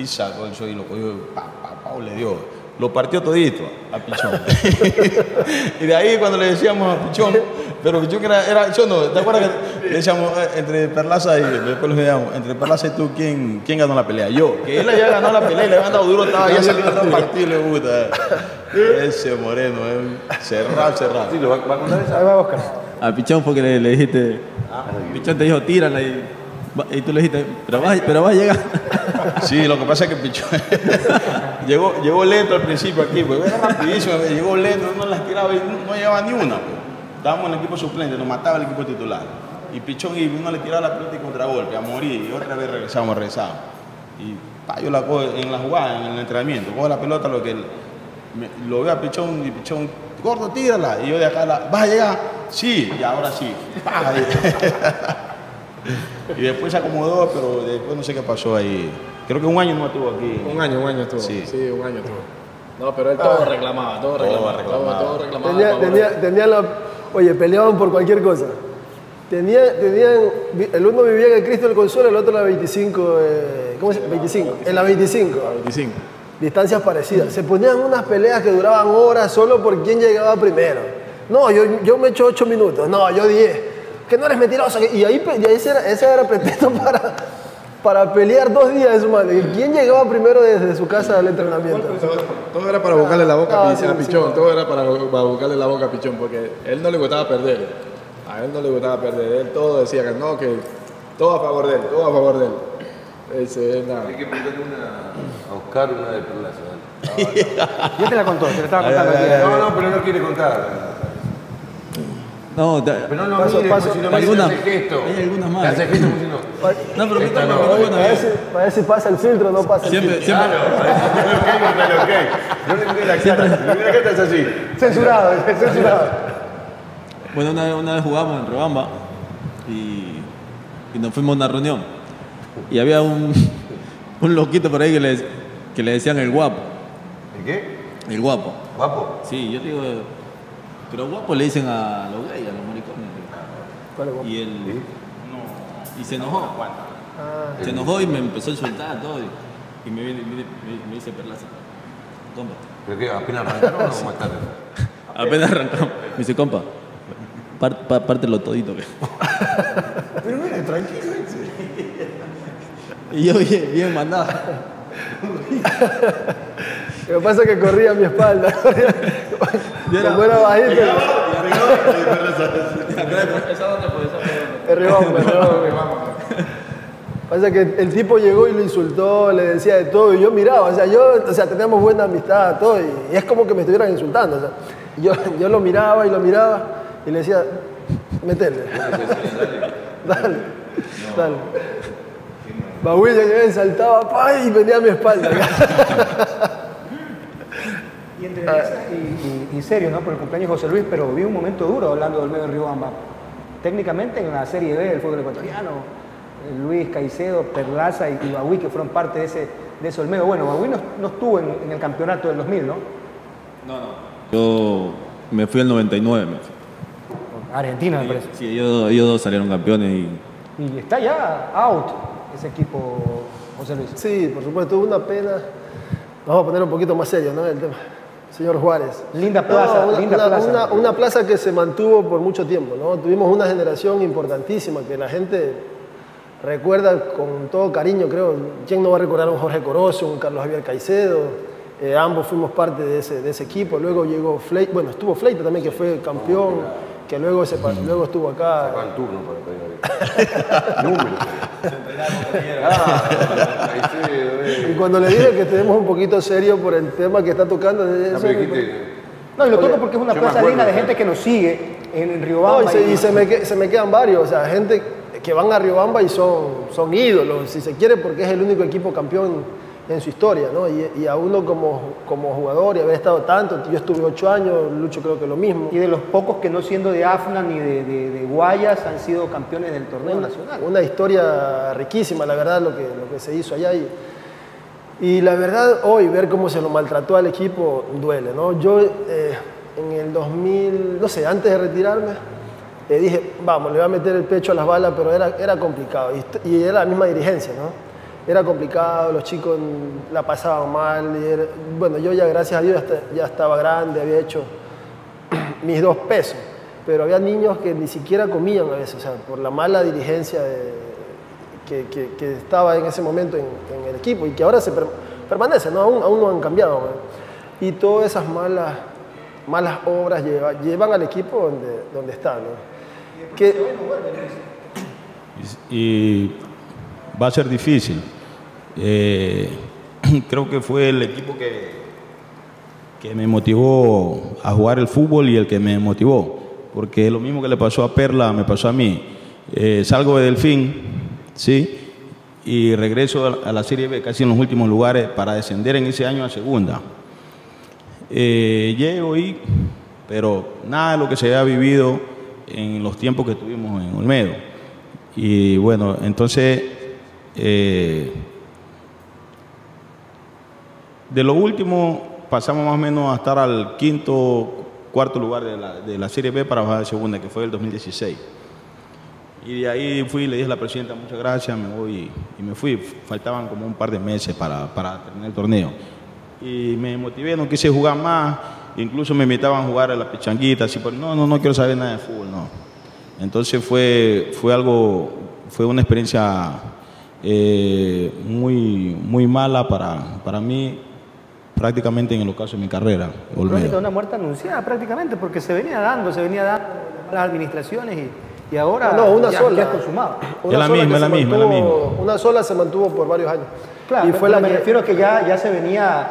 Y sacó el show y lo cogió, pa, pa, pa, le dio. Lo partió todito a Pichón. y de ahí cuando le decíamos a Pichón, pero Pichón que era, era yo no, ¿te acuerdas que le decíamos eh, entre Perlaza y, después le decíamos, entre Perlaza y tú, ¿quién, ¿quién ganó la pelea? Yo, que él había ganado la pelea y le habían dado duro, estaba ya saliendo a partido, le gusta. Ese moreno, eh, cerrado, cerrado. Sí, lo va, va a contar esa. Ahí va Oscar. A Pichón porque le, le dijiste. Pichón te dijo, tírala y, y tú le dijiste, pero va, pero va a llegar. Sí, lo que pasa es que Pichón llegó, llegó lento al principio aquí, pues era rapidísimo, llegó lento, no las tiraba y no, no llegaba ni una. Pues. Estábamos en el equipo suplente, nos mataba el equipo titular. Y Pichón y uno le tiraba la pelota y contragolpe, a morir, y otra vez regresamos, regresamos. Y pa, yo la cojo en la jugada, en el entrenamiento, cojo la pelota, lo que lo veo a Pichón y Pichón, gordo, tírala. Y yo de acá, la, ¿vas a llegar? Sí, y ahora sí. Y, después se acomodó, pero después no sé qué pasó ahí. Creo que un año no estuvo aquí. Un año, un año estuvo. Sí. Sí, un año estuvo. No, pero él todo reclamaba, todo reclamaba, reclamaba. Todo, todo reclamaba. Tenía, tenía, tenía la, oye, peleaban por cualquier cosa. Tenía, tenían, el uno vivía en el Cristo del Consuelo, el otro en la 25, eh, ¿cómo se llama? 25, en la 25. 25. Distancias parecidas. Se ponían unas peleas que duraban horas solo por quién llegaba primero. No, yo, yo me echo 8 minutos, no, yo 10. Que no eres mentiroso. Y ahí, y ese, era, ese era pretexto para, para pelear dos días de su madre. ¿Quién llegaba primero desde su casa al entrenamiento? Todo, todo era para buscarle la boca Ah, a, sí, a sí. Pichón, todo era para, para buscarle la boca a Pichón, porque él no le gustaba perder. A él no le gustaba perder, él todo decía que no, que todo a favor de él, todo a favor de él. Ese es nada. Hay que preguntarle una a Oscar una de Perlaza. Ya te la contó, te la estaba contando aquí. No, no, pero no quiere contar. No, da- Pero no lo Paso, mire, paso. si no me Alguna- hace gesto. hay algunas más. Hace gesto como si no. no, pero Esta no, no. bueno, para, ver si, pasa el filtro o no pasa el siempre, filtro. siempre, Dale, ok. No le mire la cara. Le mire la cara es así. Censurado, censurado. Bueno, una vez, una vez jugamos en Robamba y, y nos fuimos a una reunión. Y había un, un loquito por ahí que le, que le decían el guapo. ¿El qué? El guapo. ¿Guapo? Sí, yo digo, pero guapo le dicen a los gays, a los maricones. ¿Cuál es guapo? Y él y se enojó. Ah, Se enojó y me empezó a insultar todo. Y, y me, viene- me, me- me dice Perlaza, compa. ¿Pero qué? ¿Apenas arrancaron o más tarde? Apenas arrancamos. Me dice, compa, par- pa- pártelo todito. que". Pero mira, tranquilo. Y yo bien, bien mandado. Lo que pasa es que corría a mi espalda. Es Riobamba. Pasa que el tipo llegó y lo insultó, le decía de todo, y yo miraba, o sea, yo, o sea, teníamos buena amistad, todo, y es como que me estuvieran insultando, o sea, yo, yo lo miraba y lo miraba, y le decía, metele, dale, dale. Y saltaba, y venía a mi espalda. Entre risas y, y- y serio, ¿no? Por el cumpleaños de José Luis, pero vi un momento duro hablando del medio de Riobamba. Técnicamente en la Serie B del fútbol ecuatoriano, eh, Luis Caicedo, Perlaza y, y Bagui, que fueron parte de ese, de ese Olmedo. Bueno, Bagui no, no estuvo en, en el campeonato del 2000, ¿no? Yo me fui al 99. me fui. Argentina, me parece. Sí, ellos, ellos dos salieron campeones y Y está ya out ese equipo, José Luis. Sí, por supuesto, una pena. Vamos a poner un poquito más serio, ¿no? El tema. Señor Juárez. Linda plaza, una, linda plaza. una- una plaza que se mantuvo por mucho tiempo, ¿no? Tuvimos una generación importantísima que la gente recuerda con todo cariño, creo. ¿Quién no va a recordar a un Jorge Corozo, un Carlos Javier Caicedo? Eh, ambos fuimos parte de ese, de ese equipo. Luego llegó Fleita, bueno, estuvo Fleita también, que fue campeón, que luego, se, luego estuvo acá. Va el turno para pedir Número. Ah. Y cuando le dije que estemos un poquito serio por el tema que está tocando, No, eso- pero dijiste, No, y lo toco porque es una plaza digna de gente que nos sigue en, en No, Riobamba. y se, y- se me, se me quedan varios, o sea, gente que van a Riobamba y son, son ídolos, si se quiere, porque es el único equipo campeón en su historia, ¿no? Y, y a uno como, como jugador y haber estado tanto, yo estuve ocho años, Lucho creo que lo mismo. y de los pocos que no siendo de AFNA ni de, de- de Guayas han sido campeones del torneo Una, nacional. una historia riquísima, la verdad, lo que, lo que se hizo allá. Y, y la verdad, hoy ver cómo se lo maltrató al equipo duele, ¿no? Yo eh, en el 2000, no sé, antes de retirarme, le dije, vamos, le voy a meter el pecho a las balas, pero era, era complicado. Y, y era la misma dirigencia, ¿no? Era complicado, los chicos la pasaban mal. bueno, yo ya, gracias a Dios, ya, esta- ya estaba grande, había hecho mis dos pesos. Pero había niños que ni siquiera comían a veces, o sea, por la mala dirigencia que, que- estaba en ese momento en, el equipo y que ahora se per- permanece, ¿no? Aún, aún no han cambiado. Y todas esas malas, malas obras lleva- llevan al equipo donde, donde está. ¿no? Y va a ser difícil. Eh, creo que fue el equipo que, que me motivó a jugar el fútbol y el que me motivó, porque lo mismo que le pasó a Perla me pasó a mí. Eh, salgo de Delfín, ¿sí? Y regreso a- la Serie B casi en los últimos lugares para descender en ese año a segunda. Eh, llego y, pero nada de lo que se había vivido en los tiempos que tuvimos en Olmedo. Y bueno, entonces, de lo último pasamos más o menos a estar al quinto, cuarto lugar de la, de la Serie B para bajar de segunda, que fue el 2016. Y de ahí fui le dije a la presidenta, muchas gracias, me voy y, y me fui. Faltaban como un par de meses para, para terminar el torneo. Y me motivé, no quise jugar más, incluso me invitaban a jugar a la pichanguita, así, pero no, no, no quiero saber nada de fútbol, no. Entonces fue, fue algo, fue una experiencia eh, muy, muy mala para, para mí, prácticamente en el ocaso de mi carrera, Olmedo. de una muerte anunciada prácticamente, porque se venía dando, se venía dando las administraciones y, y ahora No, una ya, sola. ya es consumado. Una Es la sola misma, es la se misma, la mantuvo- Una sola se mantuvo por varios años. Claro, y fue la me que, refiero a que ya, ya se venía,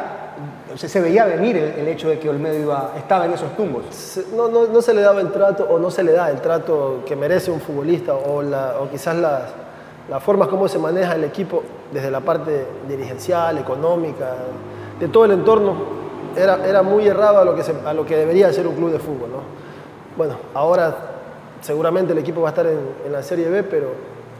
se, se veía venir el, el hecho de que Olmedo iba, estaba en esos tumbos. se- no, no, no se le daba el trato o no se le da el trato que merece un futbolista o, la- o quizás las, las formas como se maneja el equipo desde la parte dirigencial, económica, de todo el entorno, era, era muy errado a lo, que a lo que debería ser un club de fútbol. ¿no? Bueno, ahora seguramente el equipo va a estar en, en la Serie B, pero,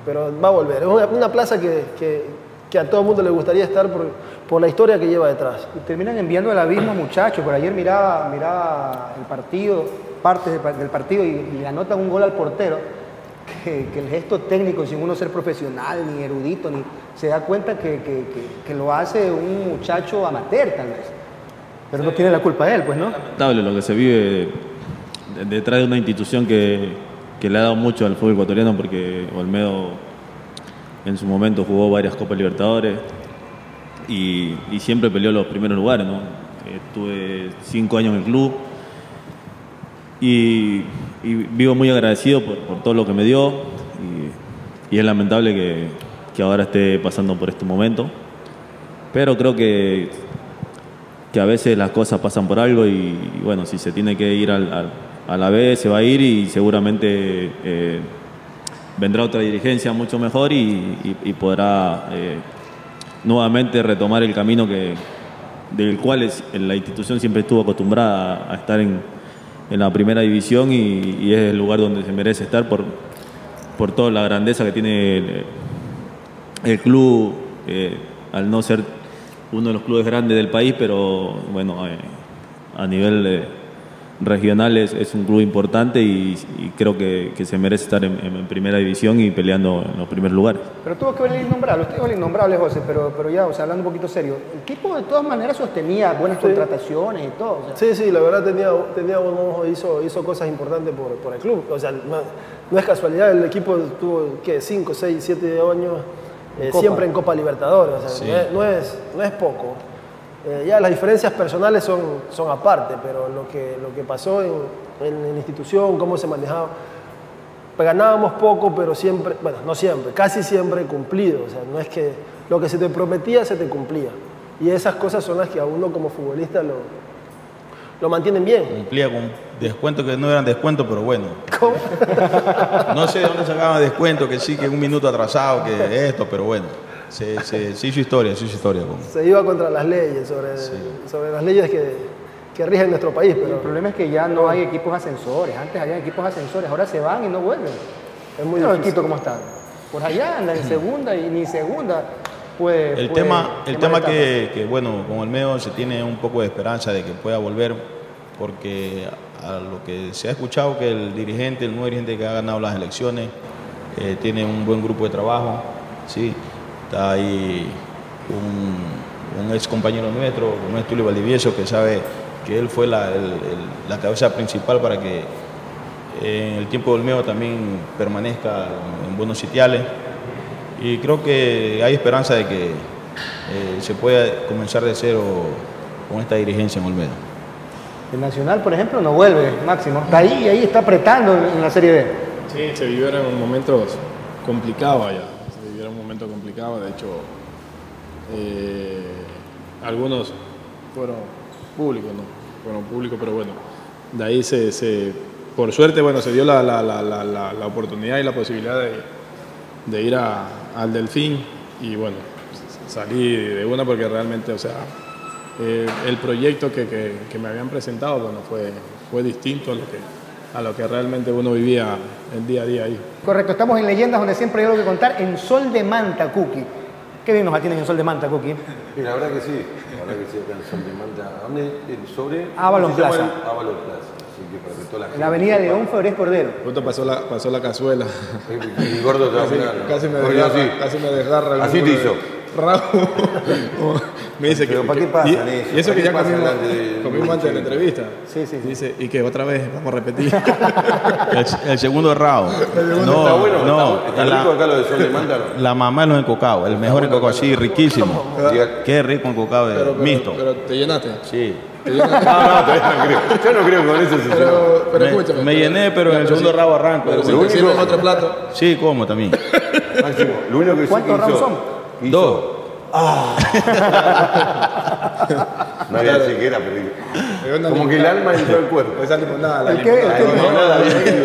pero va a volver. Es una, una plaza que, que- a todo el mundo le gustaría estar por, por la historia que lleva detrás. Y terminan enviando al abismo muchachos. Por ayer miraba, miraba el partido, partes del, pa- del partido y, y le anotan un gol al portero. Que, que el gesto técnico, sin uno ser profesional, ni erudito, ni se da cuenta que, que- que- que lo hace un muchacho amateur, tal vez. Pero no tiene la culpa él, pues, ¿no? lamentable lo que se vive de- detrás de una institución que, que le ha dado mucho al fútbol ecuatoriano porque Olmedo en su momento jugó varias Copas Libertadores y, y siempre peleó los primeros lugares. ¿no? Estuve cinco años en el club y, y vivo muy agradecido por, todo lo que me dio y, es lamentable que, que ahora esté pasando por este momento. Pero creo que que a veces las cosas pasan por algo y, bueno, si se tiene que ir al- al- a la B, se va a ir y seguramente eh, vendrá otra dirigencia mucho mejor y, podrá eh, nuevamente retomar el camino que, del cual es- la institución siempre estuvo acostumbrada a estar en, en la primera división y, es el lugar donde se merece estar por, por toda la grandeza que tiene el, club, eh, al no ser uno de los clubes grandes del país, pero bueno, eh, a nivel eh, regional es, un club importante y, y creo que, que se merece estar en, en primera división y peleando en los primeros lugares. Pero tuvo que ver el innombrable. Usted dijo el innombrable, José, pero, pero ya, o sea, hablando un poquito serio. El tipo de todas maneras sostenía buenas contrataciones y todo. o sea, Sí, sí, la verdad tenía, tenía buen ojo, hizo, hizo cosas importantes por, por el club. O sea, no, no es casualidad, el equipo tuvo, ¿qué? 5, 6, 7 años eh, siempre en Copa Libertadores. O sea, Sí. no, es, no, es, no es poco. Eh, ya las diferencias personales son, son aparte, pero lo que, lo que pasó en, en la institución, cómo se manejaba, pues ganábamos poco, pero siempre, bueno, no siempre, casi siempre cumplido. O sea, no es que lo que se te prometía se te cumplía. Y esas cosas son las que a uno como futbolista lo, lo mantienen bien. Cumplía con descuentos que no eran descuentos, pero bueno. ¿Cómo? No sé de dónde sacaban descuento, que sí, que un minuto atrasado, que esto, pero bueno. Se, se, se hizo historia, se hizo historia. con- Se iba contra las leyes, sobre, sobre las leyes que, que rigen nuestro país. El Pero problema es que ya no hay equipos ascensores. Antes había equipos ascensores, ahora se van y no vuelven. es muy el difícil. Quito cómo está. Por allá anda en segunda y ni segunda. Pues, El tema, el tema que, que, bueno, con Olmedo se tiene un poco de esperanza de que pueda volver, porque a lo que se ha escuchado que el dirigente, el nuevo dirigente que ha ganado las elecciones, eh, tiene un buen grupo de trabajo, sí, está ahí un, un ex compañero nuestro, es Tulio Valdivieso, que sabe que él fue la, el- el- la cabeza principal para que en el tiempo de Olmedo también permanezca en buenos sitiales. Y creo que hay esperanza de que eh, se pueda comenzar de cero con esta dirigencia en Olmedo. El Nacional, por ejemplo, no vuelve, Máximo. Está ahí, ahí está apretando en la Serie B. Sí, se vivieron momentos complicados allá. De hecho, eh, algunos fueron públicos, ¿no? Fueron públicos, pero bueno, de ahí se, se- por suerte, bueno, se dio la- la- la- la oportunidad y la posibilidad de, de ir a- al Delfín y bueno, salí de una porque realmente, o sea, eh, el proyecto que, que- que me habían presentado, bueno, fue, fue distinto a lo, que, a lo que realmente uno vivía el día a día ahí. Correcto, estamos en Leyendas donde siempre hay algo que contar en Sol de Manta, Cookie. ¿Qué bien nos atienden en Sol de Manta, Cookie? Y la verdad que sí, la verdad que sí, acá en Sol de Manta. ¿Dónde? El sobre. Avalon ¿cómo se llama Plaza. el- Avalon Plaza. Así que para que toda la la avenida. León Fabrés Cordero. Justo pasó la, pasó la cazuela. Y gordo te Casi, casi me desgarra, así. casi me desgarra el Así te hizo. de- Raúl me dice que. Pero ¿para qué que- pasan y, eso? y eso ¿Para que ya comimos, antes de- comimos antes de la entrevista. Sí, sí, sí. Dice, ¿y qué? Otra vez, vamos a repetir. El, el segundo round. No, está bueno, no. está, está rico la, acá lo de sol de mándalo. la mamá de los encocados, el mejor encocado, sí, riquísimo. Qué rico encocado de mixto. pero te llenaste. Sí. No, no, todavía no creo. Yo no creo que con eso se. Pero, pero Me- escúchame. me llené, pero en el segundo rabo arranco. Pero si Lo te otro plato. Sí, como también. Máximo, lo único que ¿Cuántos que hizo- son? Hizo- Dos. No había decir que era, pero como que el limonada. alma entró al cuerpo. Esa limonada, la ¿El qué? limonada. ¿El qué? No, nada, bien.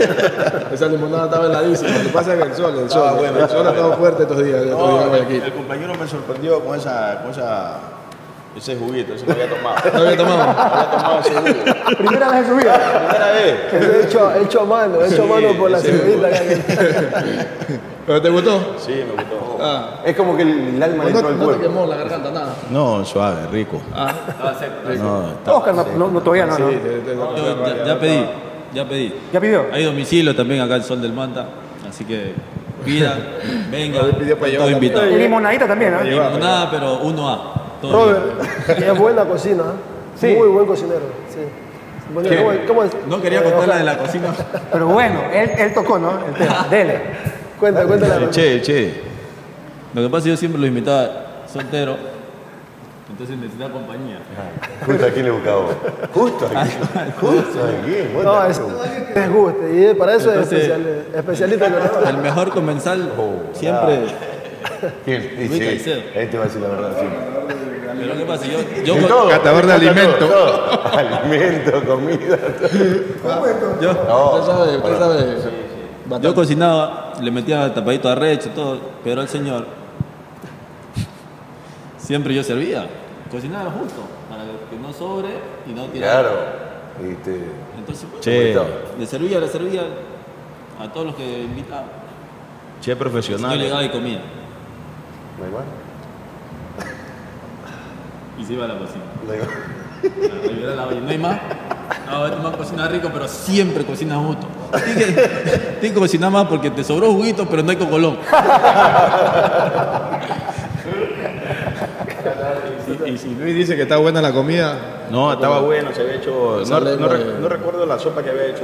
Esa limonada estaba heladísima. Lo que pasa es que el sol, el sol, Ah, bueno, el sol ha estado fuerte estos días. estos días Guayaquil. el compañero me sorprendió con esa, con esa, ese juguito, ese no había tomado. ¿No había tomado? había tomado ese jugo. Primera vez en su vida. Primera vez. Es hecho, hecho a mano, hecho a mano por la señorita. ¿Pero te gustó? Sí, me gustó. Ah. Es como que el, el alma No, entró al no te cuerpo. quemó la garganta, nada. No, suave, rico. Ah, No, está- Oscar, no, no, no, todavía no, sí, ¿no? te- te- ya, ya pedí, ya pedí. ¿Ya pidió? Hay domicilio también acá en Sol del Manta, así que pidan, vengan, llevar invitados. Y limonadita también, ¿no? Limonada, pero uno A. todo Robert, bien. es buena cocina. ¿eh? Sí. Muy buen cocinero. Sí. Bueno, ¿cómo, cómo es? No quería contar la de la cocina. Pero bueno, él, él tocó, ¿no? El tema. Dele. Cuenta, cuenta la El che, che. Lo que pasa es que yo siempre lo invitaba soltero, entonces necesitaba compañía. Justo aquí le buscaba. Justo aquí. Justo aquí. vos No, es que les guste. Y para eso Entonces- es especial, especialista en El mejor comensal siempre. ¿Quién? Y Luis sí, Caicedo. Ahí te va a decir la verdad, sí. Pero ¿qué pasa? Yo, yo, De con- todo, Catador de cata alimento. todo, todo. Alimento, comida. yo, Usted sabe, usted sabe. yo cocinaba, le metía tapadito de arrecho, todo, pero el señor siempre yo servía. Cocinaba justo, para que no sobre y no tirara. Claro. Viste. Entonces, bueno, Che, le servía, le servía a todos los que invitaba. che Yo profesional. llegaba y comía. ¿No hay más? Y se iba a la cocina. No hay más. A ayudar a la olla. No hay más. No, este man cocina rico, pero siempre cocina justo. Tienes que, tienes que cocinar más porque te sobró juguito, pero no hay cocolón. Y, y si Luis dice que está buena la comida, No, estaba bueno, se había hecho. No, recuerdo la sopa que había hecho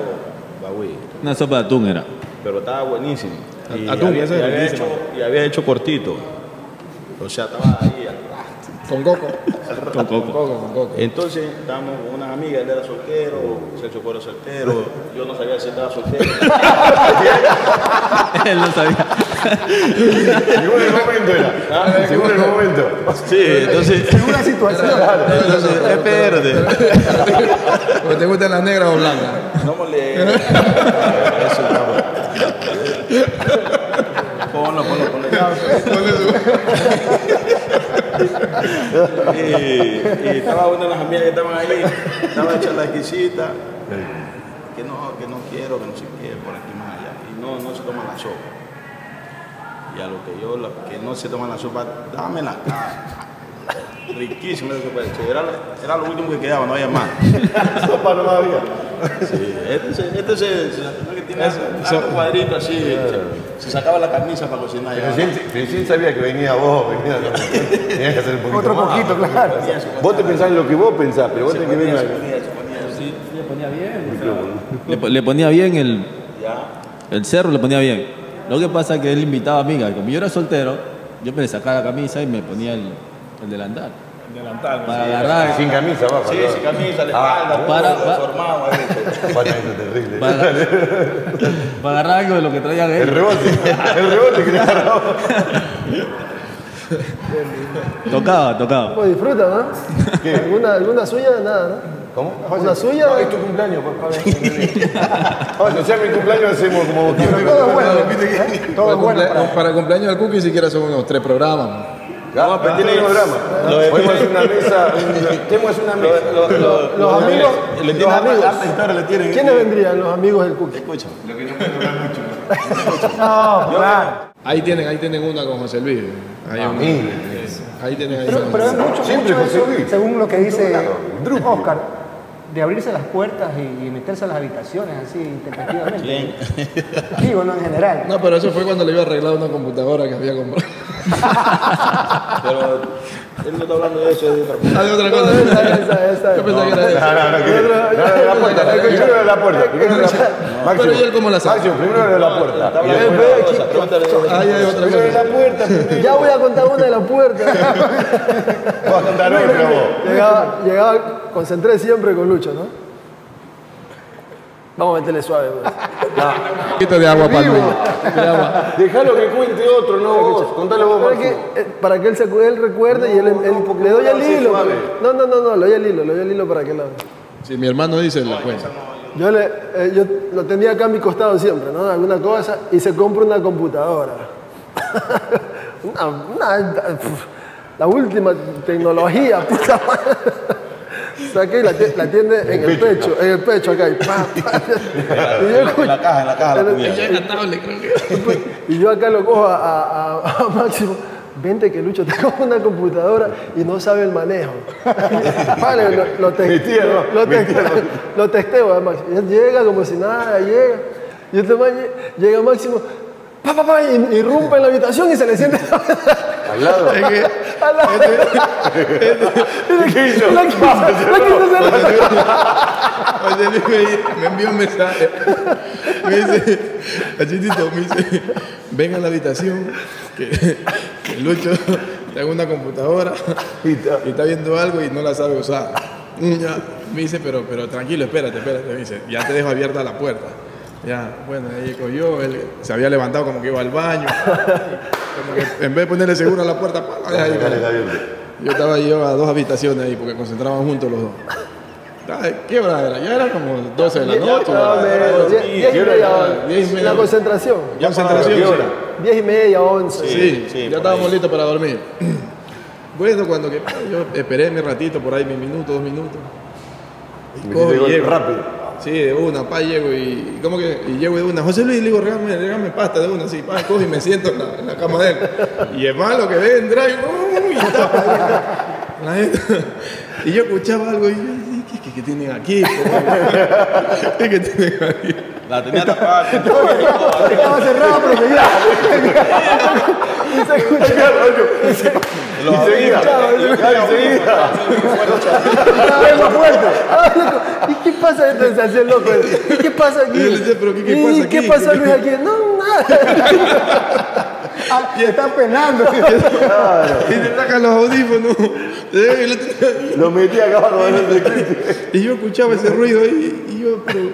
Bagui, Una sopa de atún era. pero estaba buenísimo. Y Atún, había, y había hecho, y había hecho cortito. O sea, estaba ahí. Con coco. Con Con coco. coco, con coco. Entonces estábamos con unas amigas, él era soltero, Sergio Coro soltero, yo no sabía si estaba soltero. Él no sabía. Según el momento era. ¿ah? Según el momento. Sí, entonces. Una situación. entonces espérate. Porque te gustan las negras o blancas. No molestes. Eso, cabrón. Ponlo, ponlo, ponlo. Y, y estaba una de las amigas que estaban ahí, estaba hecha la exquisita, que no, que no quiero, que no sé qué, por aquí más allá. Y no, no se toma la sopa. Y a lo que yo, la- que no se toma la sopa, dámela acá. Riquísima esa sopa de. Era, era lo último que quedaba, no había más. Sopa no había. Sí, este se, este se, se- tiene algo cuadrito así, se, se sacaba la camisa para cocinar. Pero él sabía que venía vos, venía Tenías que hacer un poquito Otro más. poquito, claro. Vos te pensás en lo que vos pensás, pero vos tenés que ponía, ponía, ponía, Sí, sí, le ponía bien. le, po- le ponía bien el, el cerro, le ponía bien. Lo que pasa es que él invitaba amigas. Como yo era soltero, yo me sacaba la camisa y me ponía el, el delantal. Delantal. Para agarrar, Sin camisa abajo. Sí, sin camisa, la Ah, espalda, para- todo para- deformado. terrible. para, para agarrar algo de lo que traían El ellos. rebote, el rebote que le agarraba. Tocaba, tocaba. ¿Cómo disfrutan, no? ¿Alguna, ¿Alguna suya? Nada, ¿no? ¿Cómo? ¿Una suya? No, es tu cumpleaños, por favor. Cuando sea mi cumpleaños hacemos como vos quieras. Todo es bueno. Todo es Para, bueno el cumpleaños del Cookie siquiera son unos tres programas. No, pero tiene programa. Podemos hacer una mesa. hacer una mesa. Los amigos, Le los amigos. ¿Quiénes vendrían los amigos del cookie? Escucha. No, claro. Ahí tienen, ahí tienen una con José Luis. Ahí, A un- mí. ahí tienen ahí Pero, una. pero es mucho, Siempre mucho José eso, Luis. según lo que dice. Oscar, de abrirse las puertas y, y meterse a las habitaciones así intempestivamente. Digo, no en general. No, pero eso fue cuando le iba a arreglar una computadora que había comprado. Pero él no está hablando de eso, es de otra cosa. Ah, de otra cosa. Esa, esa, esa. Yo pensaba que era eso. No, no, no, que- no, no, la puerta, primero de la puerta, primero de la puerta. Máximo, Pero ¿y él cómo la sabe? Máximo, primero de la puerta. Otra cosa. De Primero de la puerta. Ya voy a contar una de la puerta. Vas a contar otra vos. llegaba, concentré siempre con Lucho, ¿no? Vamos a meterle suave. pues. Un poquito de agua para agua. Dejalo que cuente otro, no vos. Contalo vos, Para que, eh, para que él, se, él recuerde y él, no, le doy el así hilo. No, no, no, no, le doy el hilo, le doy el hilo para que lo... Si mi hermano dice, la cuenta. Yo, le, eh, yo lo tenía acá a mi costado siempre, ¿no? Alguna cosa, y se compra una computadora. una, una- la última tecnología, puta madre. Saqué y la, la tiene en el pecho, en el pecho acá, y pa, pa. Y yo, En la caja, en la caja la en el- cubierta. Ya cantable, creo que. y yo acá lo cojo a, a- a- a Máximo. Vente que Lucho te compra una computadora y no sabe el manejo. vale, lo, lo, te- Mi tía, no, lo, mi te- tía, no. lo testeo a Máximo. Y él llega como si nada, llega. Y este man lle- llega Máximo, pa, pa, pa, irrumpe en la habitación y se le siente Al lado. Me, envió un mensaje. Me dice, Cachitito, me dice, a la habitación, que, que Lucho tengo una computadora y está viendo algo y no la sabe usar. Mm, Ya, me dice, pero, pero tranquilo, espérate, espérate. Me dice, ya te dejo abierta la puerta. Ya, bueno, ahí cogió, él se había levantado como que iba al baño. Como que en vez de ponerle seguro a la puerta, ¡pam! ahí, Dale, dale, dale. yo estaba yo a dos habitaciones ahí porque concentraban juntos los dos. ¿Qué hora era? Ya era como 12 de la noche. No, ¿verdad? me- diez- diez y ¿Qué hora media. La concentración. Concentración, ¿Qué sí. hora? Diez y media, once. Sí, Sí, ya estábamos ahí. listos para dormir. Bueno, cuando que, yo esperé mi ratito, por ahí mi minuto, dos minutos. Y y llego. rápido. Sí, de una, pa, llego y, ¿cómo que? Y llego de una. José Luis, le digo, regálame, regálame pasta de una, así, pa, cojo y me siento en la, en la cama de él. Y es malo que vendrá y, y tapa. La neta. Y yo escuchaba algo y yo, ¿qué, qué, qué tienen aquí? ¿Qué, qué tienen aquí? La tenía tapada. Estaba cerrado, pero seguía. Más fuerte. Ah. ¿Y qué pasa? Entonces el loco. ¿Y qué pasa aquí? Y yo le decía, ¿pero qué- qué ¿Y pasa qué aquí? Luis aquí? No, nada. Ah, y está penando. Y te sacan los audífonos. Lo Lo metí acá Y yo escuchaba ese ruido ahí, y yo, pero,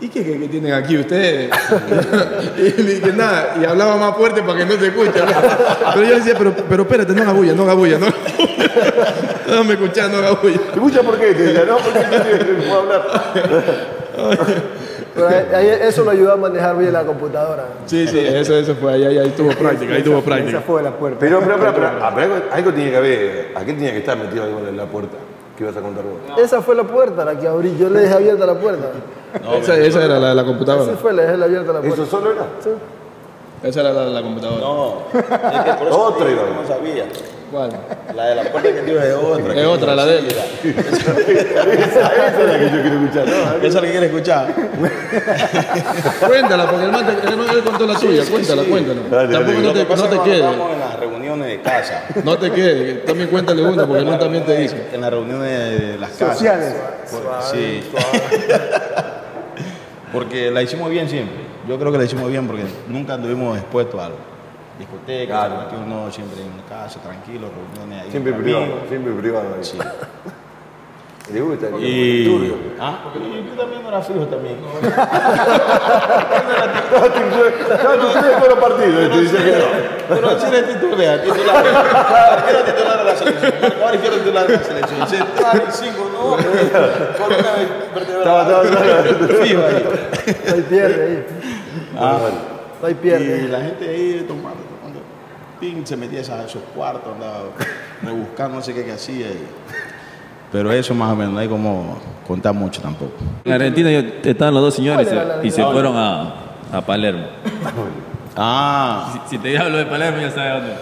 ¿y qué, qué, qué tienen aquí ustedes? y le dije, nada, y hablaba más fuerte para que no se escuche. Pero yo decía, pero, pero espérate, no haga bulla, no haga bulla, no. No me escuchás, no haga bulla. ¿Te escucha por qué? Te decía, no, porque no puedo hablar. Pero eso lo ayudó a manejar bien la computadora. Sí, sí, eso, eso fue, ahí, ahí, ahí tuvo práctica, ahí tuvo Esa práctica. fue la puerta. Pero, pero, pero, pero, pero algo, algo tiene que haber. Aquí tenía que estar metido algo en la puerta. ¿Qué ibas a contar vos? Esa fue la puerta, la que abrí. Yo le dejé abierta la puerta. esa, esa era la de la computadora. Así fue, le dejé abierta la puerta. ¿Eso solo era? Esa era la de la computadora. No, es que por eso Otra no sabía. ¿Cuál? La de la puerta que digo es otra. Es otra, la de él. Esa, esa es la que yo quiero escuchar. ¿no? Esa es la que quiere escuchar. Cuéntala, porque el man, te- el man él contó la tuya, cuéntala, cuéntala. Dale, Tampoco dale. no te, no te que cuando quede. estamos en las reuniones de casa, No te quede, también cuéntale una, porque el man también te dice. en las reuniones de las casas. Sociales. Por- Sí. Porque la hicimos bien siempre. Yo creo que la hicimos bien porque nunca anduvimos expuestos a algo. Discoteca, aquí uno siempre en una casa, tranquilo, reuniones ahí. Siempre privado, siempre privado. ahí. Sí. ¿Le gusta? el Y. turbio? Ah, también no eras fijo también. No, los partidos. y Te dice que no. Pero si eres titular, titular. Era titular de la selección. Ari fue titular de la selección. Central y cinco, no. Columna Estaba, estaba, vertebral. estaba. Fijo ahí. No hay pierde ahí. Ah, No hay y pierde. la gente ahí tomando, tomando. Pin se metía a esos- cuartos, andaba rebuscando, no sé qué que hacía. y- Pero eso más o menos, no hay como contar mucho tampoco. En Argentina yo- estaban los dos señores ¿Cuál era la- y se fueron a, a Palermo. Ah, Si, si te hablo de Palermo ya sabes dónde.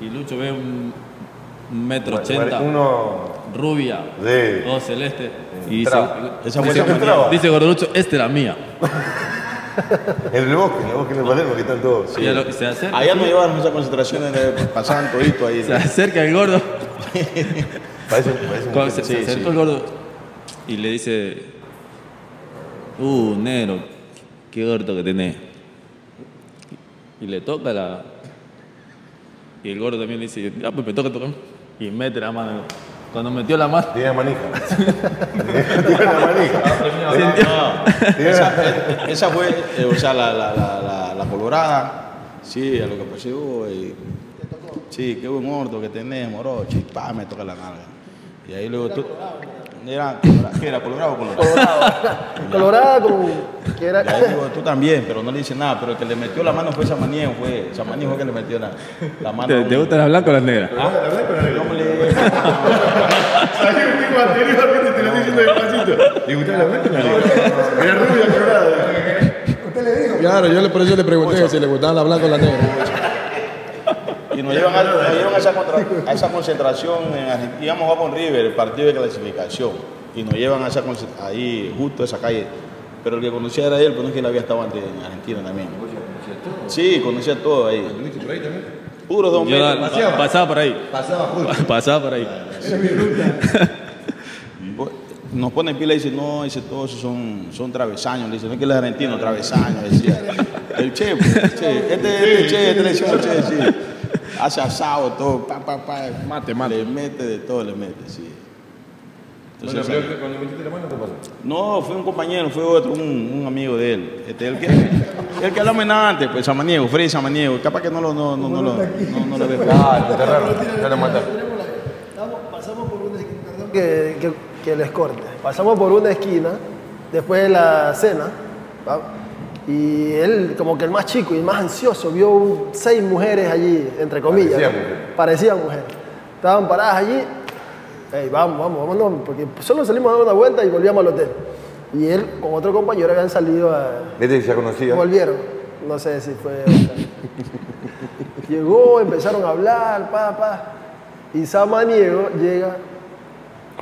Y Lucho ve un, un metro ochenta, Uno. rubia, Sí. todo celeste. Y dice, esa dice, dice Gordolucho, esta era mía. En el bosque, en el bosque de Palermo, que están todos. Lo- se acerca, Allá no llevaron esas concentraciones, de- pasaban todito ahí. se acerca el gordo. Parece, parece Cuando se, Sí, se acercó sí. el gordo y le dice, uh, negro, qué gordo que tenés. Y le toca la... Y el gordo también le dice, ya pues me toca tocar. Y mete la mano. Cuando metió la mano, Tiene manija. Tiene una manija. Esa, esa fue, eh, o sea, la, la, la, la, la colorada. Sí, a lo que pasó. Y, sí, qué buen orto que tenés, pa, me toca la nalga. Y ahí luego tú. Era, ¿qué era? ¿Colorado o colorado? Colorada con... Que era, Y ahí luego tú también, pero no le dice nada. Pero el que le metió la mano fue Samaniego, fue. Samaniego fue que le metió la, la mano. ¿te, te gustan las blancas o las negras? ¿Ah? ¿Cómo le- te lo estoy diciendo despacito. ¿Le gustaba la mente? Era rubia, colorada. Claro, yo le, por eso le pregunté si le gustaban la blanca o la negra. Y nos llevan a, nos llevan a esa, contra- a esa concentración en Argentina. Íbamos a jugar con River, el partido de clasificación. Y nos llevan a esa ahí, justo a esa calle. Pero el que conocía era él, pero no es que él había estado antes en Argentina también. Sí, conocía todo ahí. Puro dos Yo metros. pa- pasaba por ahí. Pasaba por ahí. Nos pone pila y dice, no, dice, todos son, son travesaños. Le dice, no es que él es argentino, travesaños, decía. El che, pues, el che. Este, este che, este le decimos che, sí. Hace asado, todo, pa, pa, pa. Mate, mate. Le mete de todo, le mete, sí. Bueno, Entonces, pero cuando metiste la mano, ¿qué pasó? no, fue un compañero, fue otro, un, un amigo de él. Este, el que, el que hablamos antes, pues Samaniego, Freddy Samaniego. Capaz que no lo, no, no, no, lo- no, no lo ve. Ah, lo enterraron. Ya lo mataron. Vamos, pasamos por una esquina, perdón que, que, que les corte. Pasamos por una esquina, después de la cena, ¿va? Y él, como que el más chico y el más ansioso, vio seis mujeres allí, entre comillas. Parecían ¿no? mujeres. Parecían mujeres. Estaban paradas allí, "Ey, vamos, vamos, vámonos, porque solo salimos a dar una vuelta y volvíamos al hotel. Y él con otro compañero habían salido a, Vete que ya conocía. Volvieron. No sé si fue. Llegó, empezaron a hablar, pa, pa. Y Samaniego llega.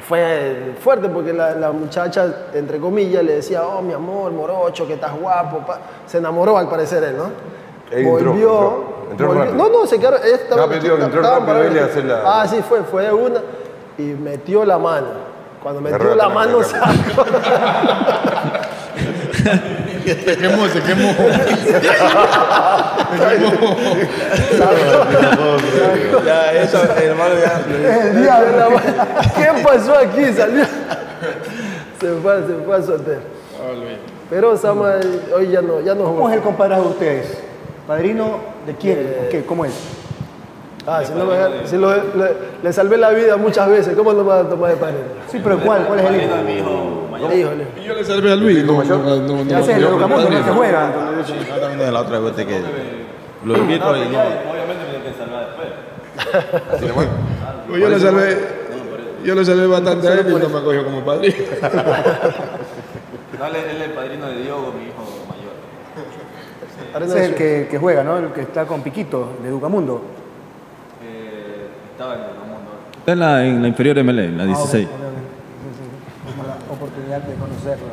Fue fuerte porque la, la muchacha, entre comillas, le decía, oh, mi amor, morocho, que estás guapo. pa". Se enamoró al parecer él, ¿no? Él entró, entró. Entró volvió-. No, no, se quedaron. No, entró hacer la- Ah, sí, fue, fue una. Y metió la mano. Cuando metió la también, mano, sacó. Se quemó, se quemó. Ya, eso, hermano, ya. El diablo. ¿Qué pasó aquí? Salió. Se fue, se fue a hotel. Pero Sama hoy ya no, ya no ¿Cómo es el compadrazgo de ustedes? ¿Padrino de quién? ¿O qué? ¿Cómo es? Ah, si no me, si lo- le, le salvé la vida muchas veces, ¿cómo no me va a tomar de padre? Sí, pero ¿cuál? ¿Cuál es el hijo? Híjole. Y yo le salvé a Luis. No, no, no, no, Ya sé, no se juega. También la otra vez que lo invito y no. Así nomás. Pues yo le salvé. Yo le salvé bastante a él y no me acogió como padrino. Dale, él es el padrino de Diogo, mi hijo mayor. Ese es el que, que juega, ¿no? El que está con Piquito, de Educamundo. Estaba en el mundo. Está en la, en la inferior MLE, en la 16. Tuvimos la oportunidad de conocerlo.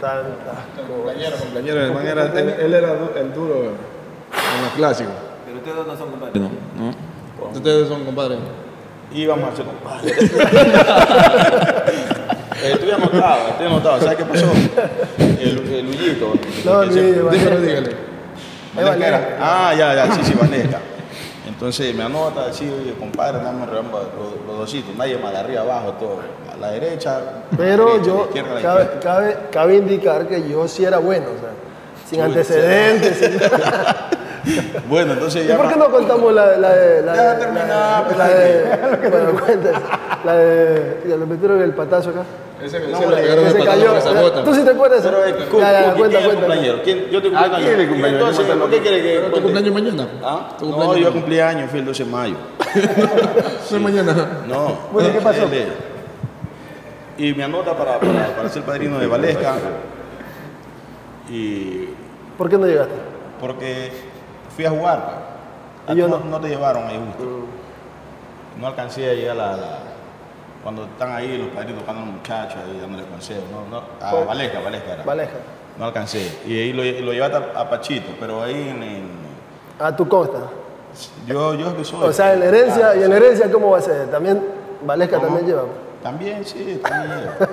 Tanta. Compañero, compañero, él, él era du- el duro en los clásicos. Pero ustedes dos no son compadres. No, no. Ustedes son compadres. Íbamos a hacer compadre. eh, ya notado, estoy anotado. ¿Sabes qué pasó? El, el Lullito. No, Luis, Dígale, dígale. Ah, ya, ya, sí, sí, Vanesca. Entonces me anota, sí, oye, compadre, dame los, los dositos, nadie más de arriba abajo, todo. A la derecha. Pero la derecha, a la yo, la cabe, izquierda. cabe, cabe indicar que yo sí era bueno, o sea, sin antecedentes. sin- Bueno, entonces ¿Y ya. por qué no contamos la, la de. La Ya de- terminaba, la de- pues, la de. Bueno, cuéntese. La de. Ya le metieron el patazo acá. Ese, ese No, le le- pegaron Que el se patazo cayó. bota. ¿Tú sí te acuerdas? Pero es ya, ya, ya, Cookie, cuenta, ¿quién es el cuenta. cumpleaños? ¿Quién? Yo te ¿A quién es el cumpleaños? Entonces, ¿por qué quiere que Pero tu cuente? cumpleaños mañana. ¿Ah? Tu No, cumpleaños yo cumplí años, fui el 12 de mayo. No es mañana. No. Bueno, ¿qué pasó? Y me anota para, para, para ser padrino de Valesca. Y ¿Por qué no llegaste? porque fui a jugar. pues. Y yo no, no. no te llevaron ahí justo. No alcancé a llegar a la, cuando están ahí los padrinos tocando a los muchachos ahí dándole consejos. No, no, a Valesca, Valesca era. Valeja. no alcancé. Y ahí lo, lo llevé a, a Pachito, pero ahí en, en- Ah, tú consta. yo, yo que soy. O sea, en la herencia, y en la herencia, ¿cómo va a ser? También, Valesca ¿Cómo? también lleva. También, sí, también lleva.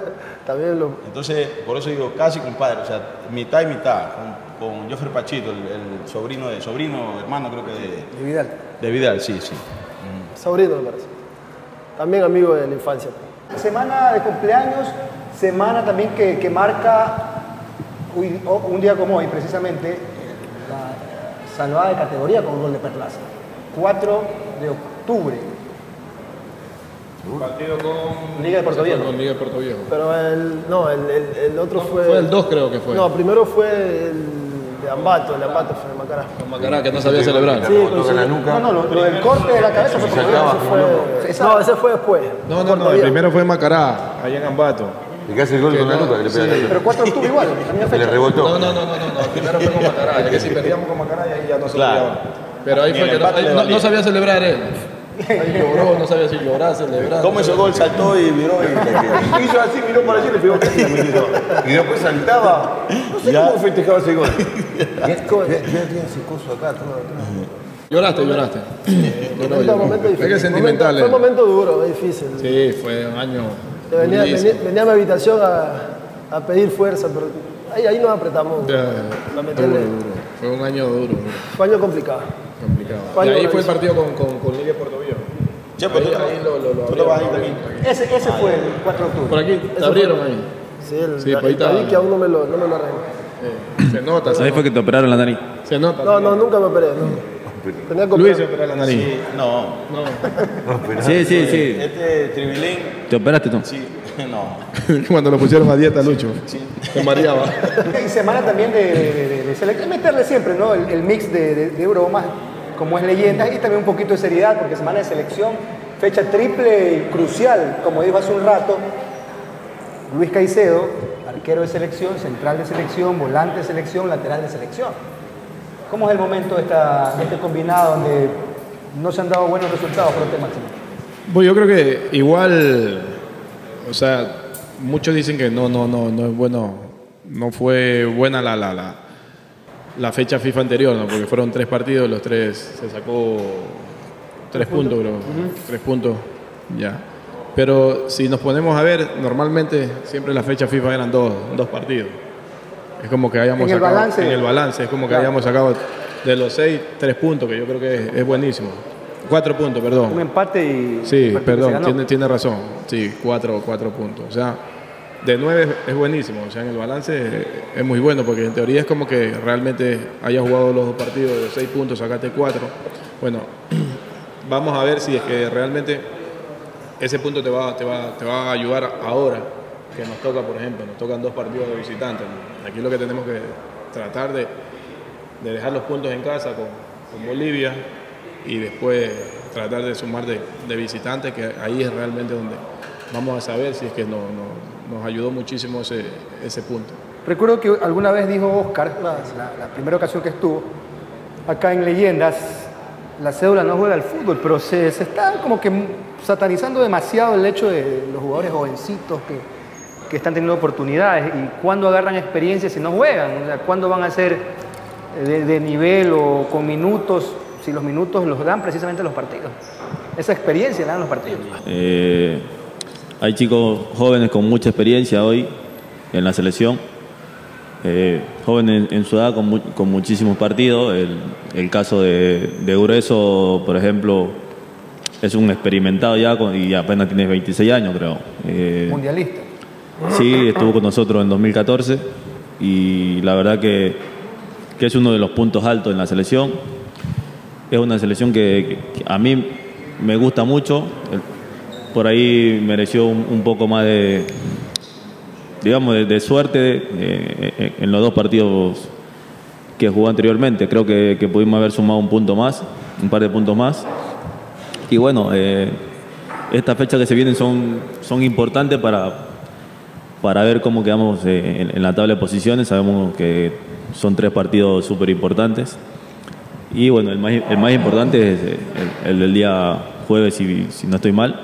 También lo. Entonces, por eso digo casi compadre, o sea, mitad y mitad, con, con Pachito, el, el sobrino de, sobrino, hermano creo que de, De Vidal. de Vidal, sí, sí. Sobrino, me parece. También amigo de la infancia. Semana de cumpleaños, semana también que, que marca un día como hoy, precisamente, la salvada de categoría con gol de Perlaza. 4 de octubre. Partido con Liga de Puerto Viejo. Con Liga de Puerto Viejo. Pero el, no, el, el, el otro fue. Fue el 2 creo que fue. No, primero fue el Ambato, el Ambato fue de Macará. Con Macará, que no sabía celebrar. Sí, la nuca. No, no, lo, lo del corte de la cabeza fue fue- No, ese fue después. No, no, no, el primero fue Macará, allá en Ambato. Y que hace el gol con la nuca, que le pega sí. la nuca. Pero 4 de octubre igual, le rebotó. No, no, no, no, no, no, primero fue con Macará, ya que si perdíamos con Macará ya, ya no se Claro. Pero ahí fue el que ahí no sabía celebrar él. Ahí lloró, no sabía si llorar, celebrar. ¿Cómo hizo gol? Saltó y miró y Hizo así, miró para allá y le pegó casi Y después saltaba. No sé Ya. cómo festejaba ese gol. Ya ya tiene ese coso acá, todo acá. Lloraste, lloraste. Difícil. que sentimental. Momento- fue un momento duro, difícil. Sí, fue un año. Yo venía, durísimo. venía, venía a mi habitación a, a pedir fuerza, pero ahí, ahí nos apretamos. Ya, duro. Fue un año duro, Fue año complicado. Complicado. ¿Cuál Y ahí fue el partido con, con, con Liga de Puerto Viejo. Che, pues tú, Ahí lo, lo, lo tú estabas ahí abrieron, también. Ese, ese fue el 4 de octubre. Por aquí, te abrieron ahí. Sí, el, Sí, pues ahí está. tabique aún no me lo, no me lo. Eh, se nota, Ahí fue que te operaron la nariz. Se nota. No, no, nunca me operé. No. Tenía que Luis se operar. operó la nariz. Sí, no. No. Sí, sí, sí. Este Tribilín, ¿Te operaste tú? sí, no. Cuando lo pusieron a dieta, Lucho. Se mareaba. Y semana también de, de, de- de selección, meterle siempre ¿no? el, el mix de, de, de bromas, como es leyenda, y también un poquito de seriedad, porque semana de selección, fecha triple y crucial, como dijo hace un rato, Luis Caicedo, arquero de selección, central de selección, volante de selección, lateral de selección. ¿Cómo es el momento de, esta, este combinado donde no se han dado buenos resultados por este máximo? Pues yo creo que igual, o sea, muchos dicen que no, no, no, no es bueno, no fue buena la, la, la, la fecha FIFA anterior, ¿no? porque fueron tres partidos, los tres se sacó tres puntos, creo, tres puntos, ya. Pero si nos ponemos a ver, normalmente siempre las fechas FIFA eran dos, dos partidos. Es como que hayamos En el sacado, balance. en el balance, es como que Claro. hayamos sacado de los seis, tres puntos, que yo creo que es, es buenísimo. Cuatro puntos, perdón. Un empate y... Sí, el se perdón, tiene, tiene razón. Sí, cuatro, cuatro puntos. O sea, de nueve es- es buenísimo. O sea, en el balance es muy bueno porque en teoría es como que realmente hayas jugado los dos partidos de seis puntos, sacaste cuatro. Bueno, vamos a ver si es que realmente ese punto te va, te va, te va a ayudar ahora que nos toca, por ejemplo, nos tocan dos partidos de visitantes. Aquí lo que tenemos que tratar de, de dejar los puntos en casa con, con Bolivia y después tratar de sumar de, de visitantes, que ahí es realmente donde vamos a saber si es que no- no- nos ayudó muchísimo ese, ese punto. Recuerdo que alguna vez dijo Oscar, la, la- la primera ocasión que estuvo, acá en Leyendas, la cédula no juega al fútbol, pero se, se está como que satanizando demasiado el hecho de los jugadores jovencitos que, que están teniendo oportunidades y cuándo agarran experiencia si no juegan, o sea, cuándo van a ser eh, de, de nivel o con minutos, si los minutos los dan precisamente los partidos. Esa experiencia la dan los partidos. Eh, hay chicos jóvenes con mucha experiencia hoy en la selección, eh, jóvenes en, su edad con, mu- con muchísimos partidos. El, el caso de, de Grueso, por ejemplo, es un experimentado ya con- y apenas tiene 26 años, creo. Eh, Mundialista. Sí, estuvo con nosotros en 2014 y la verdad que, que es uno de los puntos altos en la selección. Es una selección que, que a mí me gusta mucho. El- Por ahí mereció un, poco más de, digamos, de, suerte eh, en los dos partidos que jugó anteriormente. Creo que, pudimos haber sumado un punto más, un par de puntos más. Y bueno, eh, estas fechas que se vienen son, son importantes para, para ver cómo quedamos eh, en, la tabla de posiciones. Sabemos que son tres partidos súper importantes. Y bueno, el más, el más importante es eh, el, el día jueves, si no estoy mal,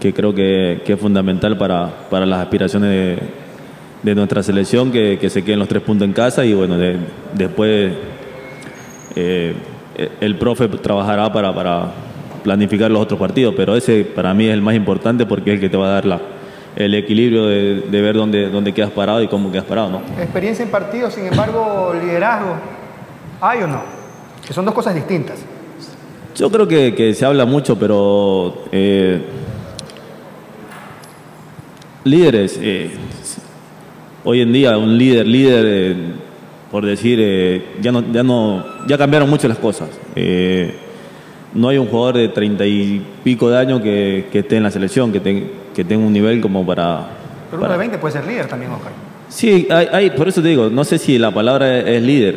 que creo que, que es fundamental para, para las aspiraciones de, de nuestra selección que, que se queden los tres puntos en casa y bueno, de- después eh, el profe trabajará para, para planificar los otros partidos, pero ese para mí es el más importante porque es el que te va a dar la, el equilibrio de, de ver dónde, dónde quedas parado y cómo quedas parado, ¿no? Experiencia en partidos, sin embargo, liderazgo, ¿hay o no? Que son dos cosas distintas. Yo creo que, que se habla mucho, pero eh, líderes, eh, hoy en día un líder, líder, eh, por decir, eh, ya no, ya no, ya cambiaron mucho las cosas. No hay un jugador de treinta y pico de años que, que esté en la selección, que, ten- que tenga un nivel como para, Pero uno de 20 puede ser líder también, Oscar. Sí, hay, hay- por eso te digo, no sé si la palabra es, es líder.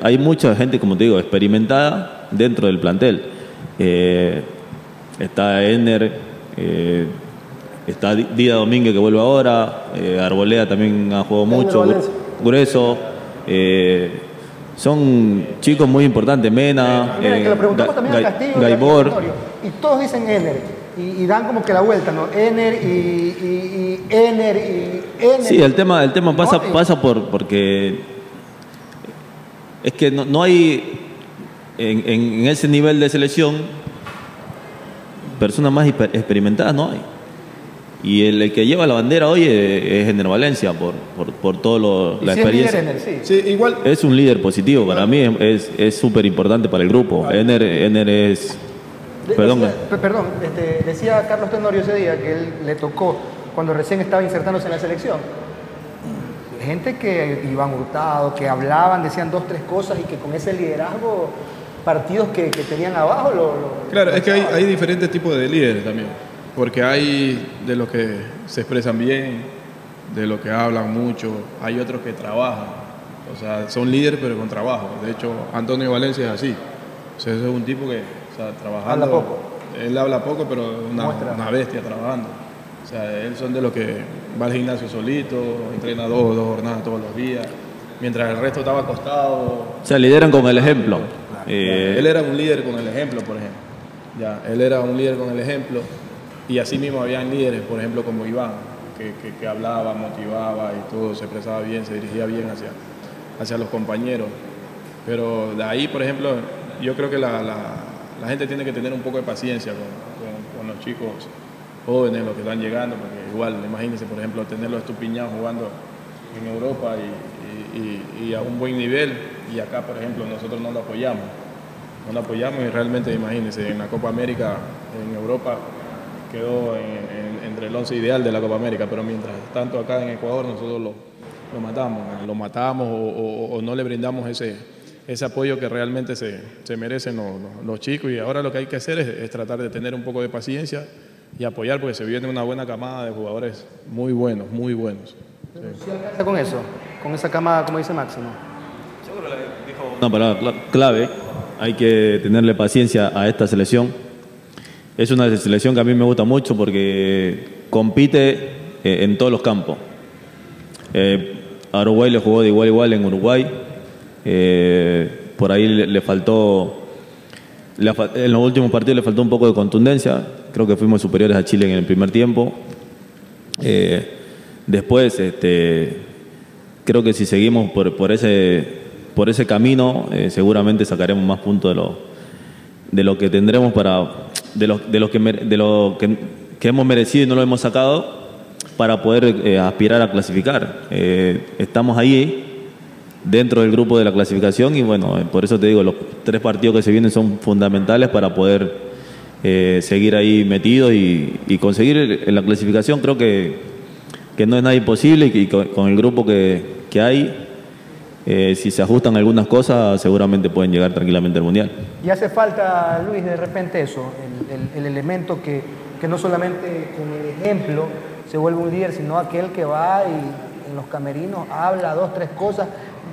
Hay mucha gente, como te digo, experimentada dentro del plantel. Está Ener, eh, está Di- Dida Domínguez que vuelve ahora, eh, Arboleda también ha jugado mucho. Grueso. eh, son chicos muy importantes, Mena, Mira, eh, que lo preguntamos también a Castillo Gaibor. Y todos dicen Ener, y, y dan como que la vuelta, ¿no? Ener y, y, y Ener y Ener. Sí, el tema, el tema pasa, eh, pasa por porque es que no, no hay en, en- ese nivel de selección personas más experimentadas no hay. Y el, el que lleva la bandera hoy es, es Ener Valencia por, por, por todo lo, y la sí es líder experiencia. Ener, sí. Sí, igual, Es un líder positivo, para mí es- es súper importante para el grupo. Ener, Ener es... De- Perdón. decía- pe- perdón, este, decía Carlos Tenorio ese día que él le tocó cuando recién estaba insertándose en la selección. Gente que iban hurtado, que hablaban, decían dos, tres cosas y que con ese liderazgo, partidos que, que tenían abajo lo. lo- Claro, es que hay, hay diferentes tipos de líderes también, porque hay de los que se expresan bien, de los que hablan mucho, hay otros que trabajan, o sea, son líderes pero con trabajo. De hecho, Antonio Valencia es así, o sea, ese es un tipo que, o sea, trabajando, Habla poco. él habla poco, pero es una, una bestia trabajando. O sea, él son de los que va al gimnasio solito, entrena dos, dos jornadas todos los días, mientras el resto estaba acostado, O sea, lideran con el ejemplo. Eh, él era un líder con el ejemplo, por ejemplo. Ya, él era un líder con el ejemplo y así mismo habían líderes, por ejemplo, como Iván, que, que- hablaba, motivaba y todo, se expresaba bien, se dirigía bien hacia, hacia los compañeros. Pero de ahí, por ejemplo, yo creo que la, la- gente tiene que tener un poco de paciencia con, con- los chicos jóvenes, los que están llegando, porque igual, imagínense, por ejemplo, tenerlos estupiñados jugando en Europa y- y- y a un buen nivel, y acá, por ejemplo, nosotros no lo apoyamos. No lo apoyamos y realmente, imagínense, en la Copa América, en Europa, quedó en- en- entre el once ideal de la Copa América, pero mientras tanto acá en Ecuador nosotros lo, lo matamos, lo matamos o, o- o no le brindamos ese, ese apoyo que realmente se, se merecen los, los- los chicos y ahora lo que hay que hacer es, es tratar de tener un poco de paciencia y apoyar porque se viene una buena camada de jugadores muy buenos, muy buenos. ¿Sí alcanza con eso? Con esa camada, como dice Máximo. Una palabra cla- clave, hay que tenerle paciencia a esta selección. Es una selección que a mí me gusta mucho porque compite eh, en todos los campos. Eh, a Uruguay le jugó de igual a igual en Uruguay. Eh, por ahí le, faltó, en los últimos partidos le faltó un poco de contundencia. Creo que fuimos superiores a Chile en el primer tiempo. Eh, después, este, creo que si seguimos por, por ese, por ese camino, eh, seguramente sacaremos más puntos de lo, de lo que tendremos para, de lo, de lo que, de lo que, que hemos merecido y no lo hemos sacado para poder eh, aspirar a clasificar. Eh, estamos ahí dentro del grupo de la clasificación y bueno, eh, por eso te digo, los tres partidos que se vienen son fundamentales para poder eh, seguir ahí metidos y, y conseguir la clasificación. Creo que, que no es nada imposible y con, con el grupo que, que hay, eh, si se ajustan algunas cosas, seguramente pueden llegar tranquilamente al Mundial. Y hace falta, Luis, de repente eso, el, el- el elemento que, que no solamente con el ejemplo se vuelve un líder, sino aquel que va y en los camerinos habla dos, tres cosas,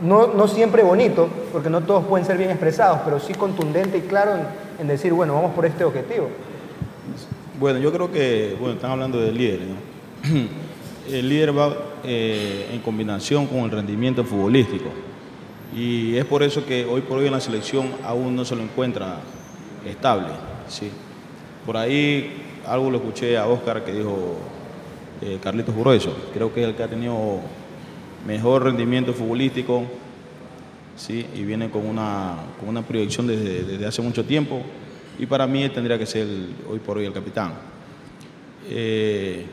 no, no siempre bonito, porque no todos pueden ser bien expresados, pero sí contundente y claro en, en decir, bueno, vamos por este objetivo. Bueno, yo creo que, bueno, están hablando de líderes, ¿no? El líder va eh, en combinación con el rendimiento futbolístico. Y es por eso que hoy por hoy en la selección aún no se lo encuentra estable. ¿sí? Por ahí algo lo escuché a Oscar que dijo eh, Carlitos Grueso. Creo que es el que ha tenido mejor rendimiento futbolístico, ¿sí? y viene con una, con una proyección desde, desde hace mucho tiempo. Y para mí tendría que ser hoy por hoy el capitán. Eh,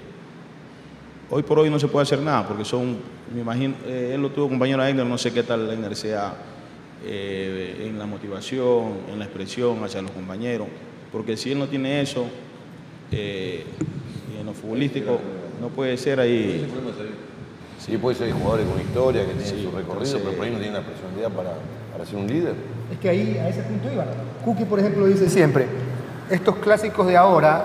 hoy por hoy no se puede hacer nada porque son, me imagino, eh, él lo tuvo compañero Egner, no sé qué tal Egner sea eh, en la motivación, en la expresión hacia los compañeros, porque si él no tiene eso, eh, y en lo futbolístico, no puede ser ahí. Sí, puede ser jugadores con historia, que tienen Sí, su recorrido, entonces- pero por ahí no tienen la personalidad para, para ser un líder. Es que ahí, a ese punto iba. Cookie, por ejemplo, dice siempre, estos clásicos de ahora,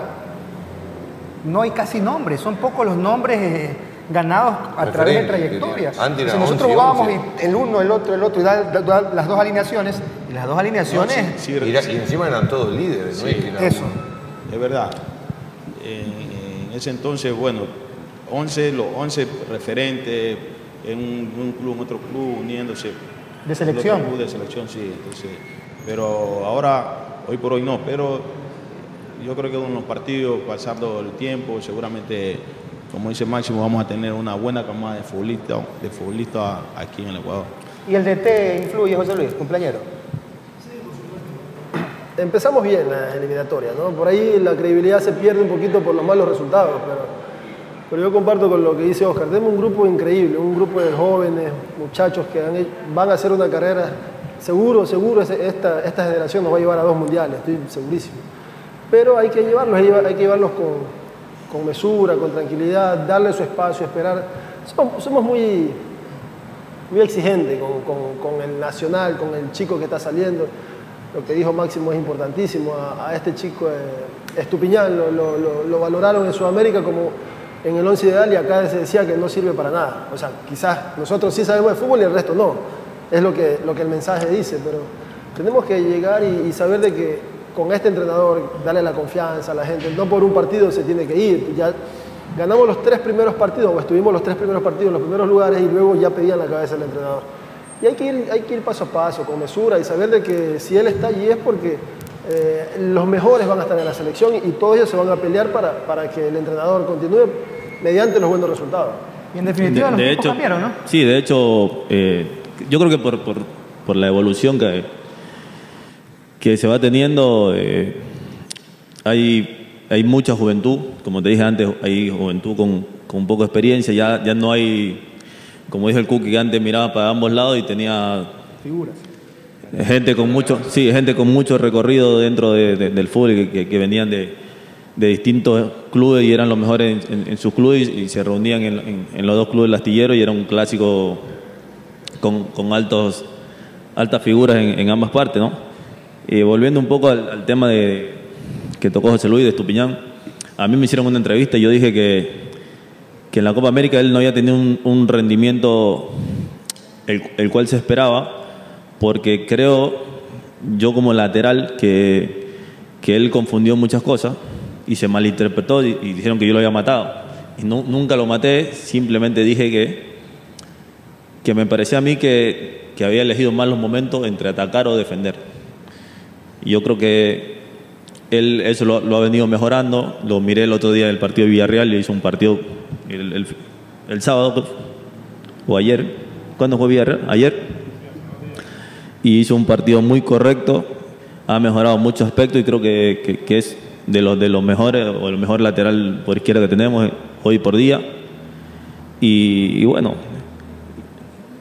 no hay casi nombres, son pocos los nombres eh, ganados a través de trayectorias. si nosotros 11 y jugábamos 11. y el uno, el otro, el otro, y da, da- da las dos alineaciones, y las dos alineaciones, No, sí, sí, Y, encima eran todos líderes, ¿no? Eso. Es verdad. En, en ese entonces, bueno, 11, los 11 referentes en un, un club, en otro club, uniéndose. De selección. Club de selección, sí. Entonces, pero ahora, hoy por hoy no, pero yo creo que con los partidos, pasando el tiempo, seguramente, como dice Máximo, vamos a tener una buena camada de futbolistas de futbolistas aquí en el Ecuador. y el DT influye, José Luis, cumpleañero. Empezamos bien la eliminatoria, ¿no? Por ahí la credibilidad se pierde un poquito por los malos resultados, pero, pero yo comparto con lo que dice Oscar. Tenemos un grupo increíble, un grupo de jóvenes, muchachos que han van a hacer una carrera, seguro, seguro, esta, esta generación nos va a llevar a dos mundiales, estoy segurísimo. Pero hay que llevarlos, hay que llevarlos con, con mesura, con tranquilidad, darle su espacio, esperar. Somos, somos muy, muy exigente con, con- con el nacional, con el chico que está saliendo. Lo que dijo Máximo es importantísimo. A, este chico eh, Estupiñán lo, lo- lo- lo valoraron en Sudamérica como en el once ideal y acá se decía que no sirve para nada. O sea, quizás nosotros sí sabemos de fútbol y el resto no. Es lo que, lo que el mensaje dice, pero tenemos que llegar y, y saber de que con este entrenador, darle la confianza a la gente, no por un partido se tiene que ir. Ya ganamos los tres primeros partidos, o estuvimos los tres primeros partidos en los primeros lugares y luego ya pedían la cabeza del entrenador. Y hay que ir, hay que ir paso a paso, con mesura y saber de que si él está allí es porque eh, los mejores van a estar en la selección y, y todos ellos se van a pelear para, para que el entrenador continúe mediante los buenos resultados. Y en definitiva, los de hecho, cambiaron, ¿no? Sí, de hecho, eh, yo creo que por, por- por la evolución que, que se va teniendo, eh, hay, hay mucha juventud, como te dije antes, hay juventud con, con de experiencia, ya, ya no hay, como dijo el Cookie, que antes miraba para ambos lados y tenía Figuras. gente con mucho, sí, gente con mucho recorrido dentro de- de- del fútbol que, que- que venían de, de distintos clubes y eran los mejores en, en- en sus clubes y, se reunían en, los dos clubes del astillero y era un clásico con, con altos, altas figuras en ambas partes, ¿no? Y volviendo un poco al, tema de, que tocó José Luis de Estupiñán, a mí me hicieron una entrevista y yo dije que, que en la Copa América él no había tenido un, un rendimiento el, el cual se esperaba, porque creo yo como lateral que, que él confundió muchas cosas y se malinterpretó y, dijeron que yo lo había matado. Y nu- nunca lo maté, simplemente dije que, que me parecía a mí que, que había elegido mal los momentos entre atacar o defender. Yo creo que él eso lo, ha venido mejorando. Lo miré el otro día del partido de Villarreal y hizo un partido el, el- el sábado pues, o ayer. ¿Cuándo fue Villarreal? Ayer. Y hizo un partido muy correcto. Ha mejorado muchos aspectos y creo que, que- es de los, de los mejores o el mejor lateral por izquierda que tenemos hoy por día. Y, bueno,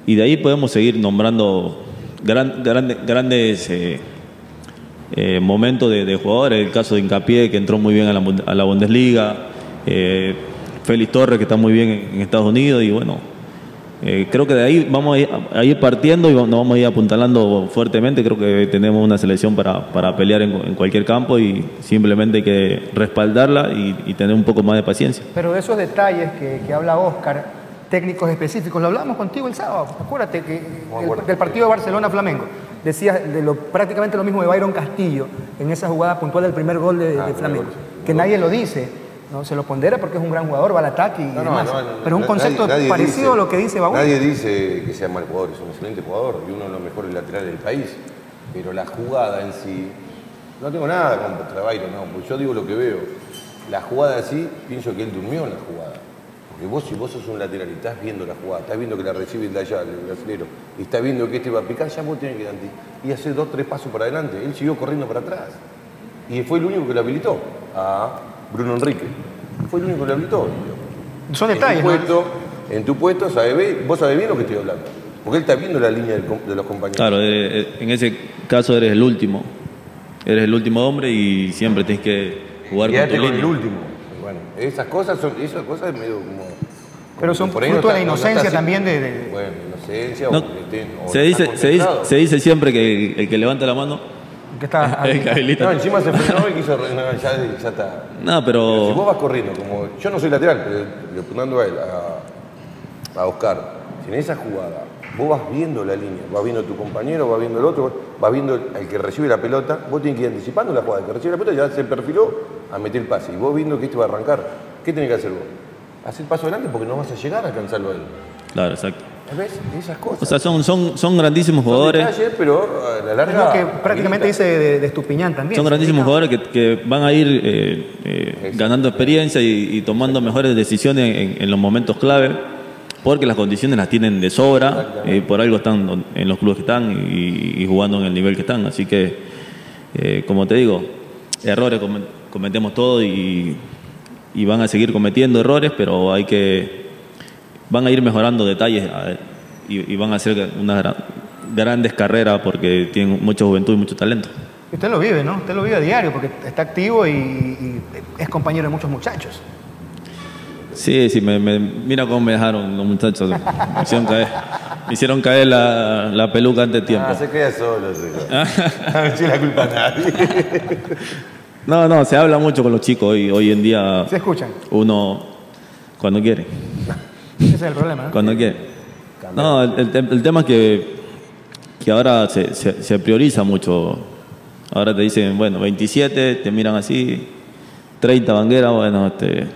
y de ahí podemos seguir nombrando gran- grande- grandes eh, eh, momentos de, de jugadores. El caso de Hincapié, que entró muy bien a la, Bund- a la Bundesliga. eh, Félix Torres, que está muy bien en, en Estados Unidos. Y bueno, eh, creo que de ahí vamos a ir, a ir partiendo y nos vamos a ir apuntalando fuertemente. Creo que tenemos una selección para, para pelear en, en cualquier campo y simplemente hay que respaldarla y, y tener un poco más de paciencia. Pero de esos detalles que, que habla Oscar, técnicos específicos, lo hablamos contigo el sábado. Acuérdate que el- del partido de Barcelona-Flamengo. Decías de lo, prácticamente lo mismo de Byron Castillo en esa jugada puntual del primer gol de, de Flamengo. Que nadie lo dice. ¿no? Se lo pondera porque es un gran jugador, va al ataque y No, demás. no, Pero un concepto nadie- nadie parecido dice- a lo que dice Baúl. Nadie dice que sea mal jugador, es un excelente jugador y uno de los mejores laterales del país. Pero la jugada en sí, no tengo nada contra Byron, no, porque yo digo lo que veo. La jugada en sí, pienso que él durmió en la jugada. Porque vos, si vos sos un lateral y estás viendo la jugada, estás viendo que la recibe el de allá, el brasilero, y estás viendo que este va a picar, ya vos tenés que dar y hacer dos, tres pasos para adelante. Él siguió corriendo para atrás. Y fue el único que lo habilitó a Bruno Enrique. Fue el único que lo habilitó. Son En detalles, tu ¿no? puesto, en tu puesto sabés vos sabés bien lo que estoy hablando. Porque él está viendo la línea de los compañeros. Claro, eh, eh, en ese caso eres el último. Eres el último hombre y siempre tienes que jugar con tu con el línea. último. Esas cosas son, esas cosas es medio como. Pero son por fruto de la inocencia también de- de- Bueno, inocencia No, o que estén- o se, dice, se, dice, concentrado. se dice siempre que el, el que levanta la mano que está. No, encima se frenó y quiso. re- no, ya, ya está. No, Si pero vos vas corriendo, como yo no soy lateral, pero le apuntando a él, a, a Oscar, si en esa jugada vos vas viendo la línea, vas viendo tu compañero, vas viendo el otro, vas viendo el que recibe la pelota, vos tienes que ir anticipando la jugada, el que recibe la pelota ya se perfiló a meter el pase, y vos viendo que este va a arrancar, ¿qué tenés que hacer vos? Hacer el paso adelante porque no vas a llegar a alcanzarlo a él. Claro, exacto. ¿Ves? Esas cosas. O sea, son, son, son grandísimos Son jugadores. detalles, pero a la Es larga. lo que prácticamente dice de, de Estupiñán también. Son grandísimos jugadores que, que van a ir eh, eh, ganando experiencia y, y tomando mejores decisiones en, en los momentos clave, porque las condiciones las tienen de sobra, y por algo están en los clubes que están y, y jugando en el nivel que están. Así que, eh, como te digo, errores cometemos todos y, y van a seguir cometiendo errores, pero hay que van a ir mejorando detalles a- y, y van a hacer unas gra- grandes carreras porque tienen mucha juventud y mucho talento. Usted lo vive, ¿no? Usted lo vive a diario porque está activo y, y es compañero de muchos muchachos. Sí, sí, me, me- mira cómo me dejaron los muchachos. Me hicieron caer, me hicieron caer la, la peluca antes de tiempo. Ah, se queda solo, se No eché la culpa a nadie. No, no, se habla mucho con los chicos hoy, hoy en día. Se escuchan. Uno, cuando quiere, Ese es el problema, ¿no? cuando quiere. No, el, el tem- el tema es que, que ahora se, se- se prioriza mucho. Ahora te dicen, bueno, 27, te miran así, 30 bangueras, bueno, este,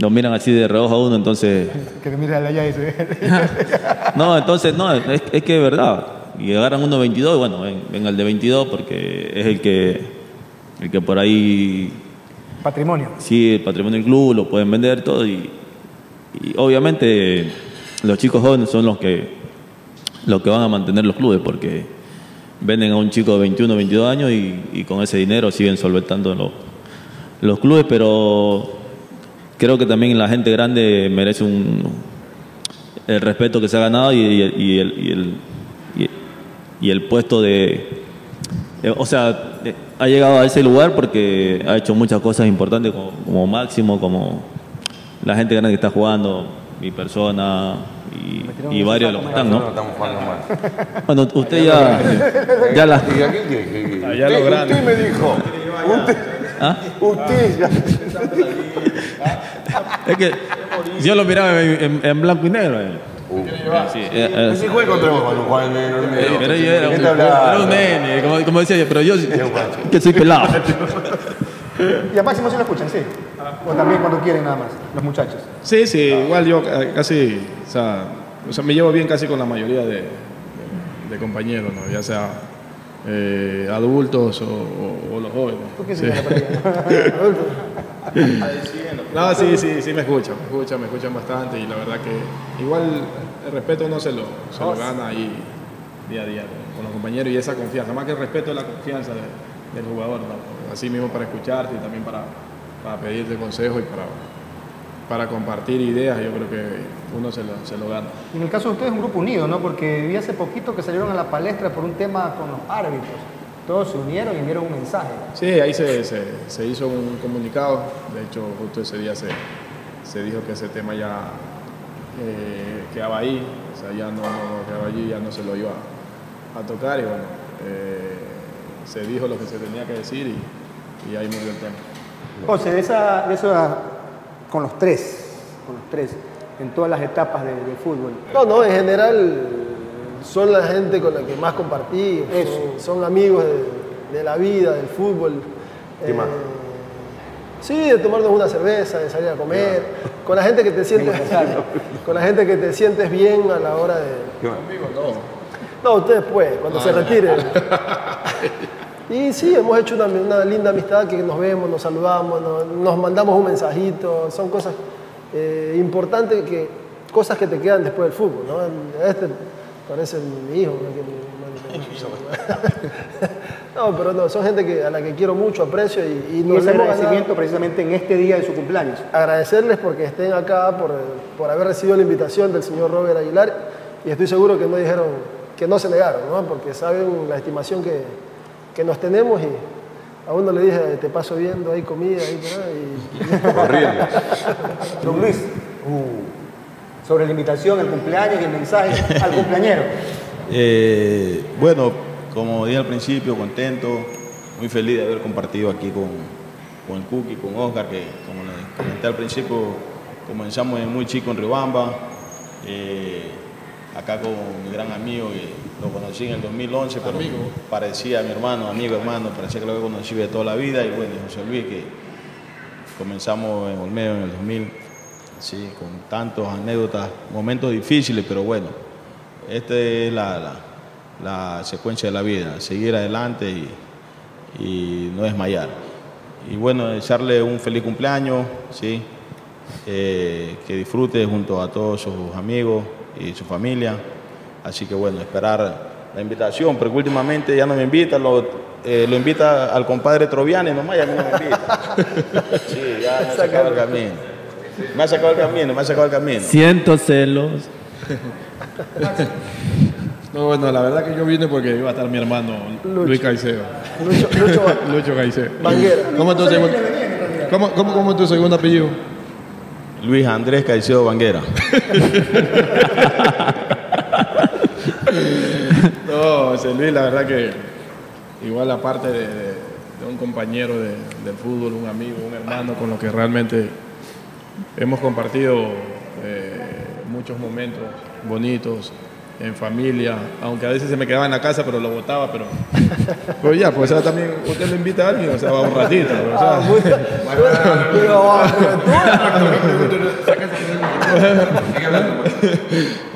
lo miran así de reojo a uno, entonces... Que te mira de allá y dice. No, entonces, no, es, es que es verdad. Y agarran uno 22, y bueno, ven, ven al de 22 porque es el que, el que por ahí Patrimonio. sí, el patrimonio del club, lo pueden vender todo. Y, y obviamente los chicos jóvenes son los que, los que van a mantener los clubes porque venden a un chico de 21, 22 años y, y con ese dinero siguen solventando los, los clubes, pero creo que también la gente grande merece un, el respeto que se ha ganado y, y- y el, y, el, y- el puesto de... O sea, ha llegado a ese lugar porque ha hecho muchas cosas importantes como, como Máximo, como la gente grande que está jugando, mi persona y, y varios de los que están, No, ¿no? estamos jugando mal. Bueno, usted ya, ya la... ¿Y aquí qué? qué- qué? Allá usted, lo grande. usted me dijo. Usted, ¿Ah? usted ya. Es que yo lo miraba en, en- en blanco y negro. eh. Sí, eh, eh, Ese juega contra vos cuando juega en el medio. pero yo era ¿Qué un, era un nene, como, como decía yo, pero yo que soy pelado. Y a Máximo sí lo escuchan, sí. O también cuando quieren nada más, los muchachos. Sí, sí, igual yo eh, casi, o sea, o sea, me llevo bien casi con la mayoría de, de- de compañeros, ¿no? ya sea eh, adultos o, o- o los jóvenes. ¿Por qué Sí. se ahí? No, sí, sí, sí me escuchan, me escuchan, me escuchan bastante y la verdad que igual el respeto no se lo, se lo gana ahí día a día con, los compañeros y esa confianza, más que el respeto es la confianza de- del jugador, ¿no? así mismo para escucharte y también para, para pedirte consejos y para, para compartir ideas, yo creo que uno se lo, se lo gana. Y en el caso de ustedes es un grupo unido, ¿no? Porque vi hace poquito que salieron a la palestra por un tema con los árbitros. Todos se unieron y enviaron un mensaje. Sí, ahí se, se- se hizo un comunicado. De hecho, justo ese día se, se dijo que ese tema ya eh, quedaba ahí. O sea, ya no, no quedaba allí, ya no se lo iba a tocar. Y bueno, eh, se dijo lo que se tenía que decir y, y ahí murió el tema. José, de esa, de esa, con los tres, con los tres, en todas las etapas de, de fútbol. No, no, en general son la gente con la que más compartí, son, son amigos de, de la vida, del fútbol. ¿Qué más? Sí, de tomarnos una cerveza, de salir a comer, con la gente que te sientes, con la gente que te sientes bien a la hora de. ¿Qué más? No, usted después, cuando se retire. Y sí, hemos hecho una, una linda amistad que nos vemos, nos saludamos, nos, nos mandamos un mensajito, son cosas eh, importante que cosas que te quedan después del fútbol. ¿no? Este parece mi hijo. ¿no? Que no, pero no, son gente que, a la que quiero mucho, aprecio y, y Y nos ese hemos agradecimiento ganado- precisamente en este día de su cumpleaños. agradecerles porque estén acá, por, por haber recibido la invitación del señor Robert Aguilar y estoy seguro que no dijeron, que no se negaron, ¿no? porque saben la estimación que, que nos tenemos y a uno le dije, te paso viendo, hay comida, ahí, por ahí", Horrible. Don Luis, uh, sobre la invitación, el cumpleaños y el mensaje al cumpleañero. Eh, bueno, como dije al principio, contento, muy feliz de haber compartido aquí con, con el Cookie, con Oscar, que como les comenté al principio, comenzamos muy chico en Riobamba, eh, acá con mi gran amigo, que lo conocí en el 2011, pero parecía mi hermano, amigo, hermano, parecía que lo había conocido de toda la vida, y bueno, José Luis, que comenzamos en Olmedo en el 2000, sí, con tantas anécdotas, momentos difíciles, pero bueno, esta es la, la- la secuencia de la vida, seguir adelante y, y no desmayar. Y bueno, desearle un feliz cumpleaños, ¿sí? Eh, que disfrute junto a todos sus amigos y su familia. Así que bueno, esperar la invitación, porque últimamente ya no me invita, lo, eh, lo invita al compadre Troviani, nomás ya no me invita. Sí, ya me ha sacado el camino. Me ha sacado el camino, me ha sacado el camino. Siento celos. No, bueno, la verdad que yo vine porque iba a estar mi hermano Luis Caicedo. Lucho, Lucho Lucho Caicedo. Banguera. ¿Cómo es tu segundo, cómo, cómo, cómo es tu segundo apellido? Luis Andrés Caicedo Banguera. No, José Luis, la verdad que igual aparte de, de- de un compañero de- del fútbol, un amigo, un hermano con lo que realmente hemos compartido eh, muchos momentos bonitos en familia, aunque a veces se me quedaba en la casa, pero lo botaba, pero, pero ya, pues o sea, también usted lo invita a alguien, o sea, va un ratito, o sea, Pero, ah,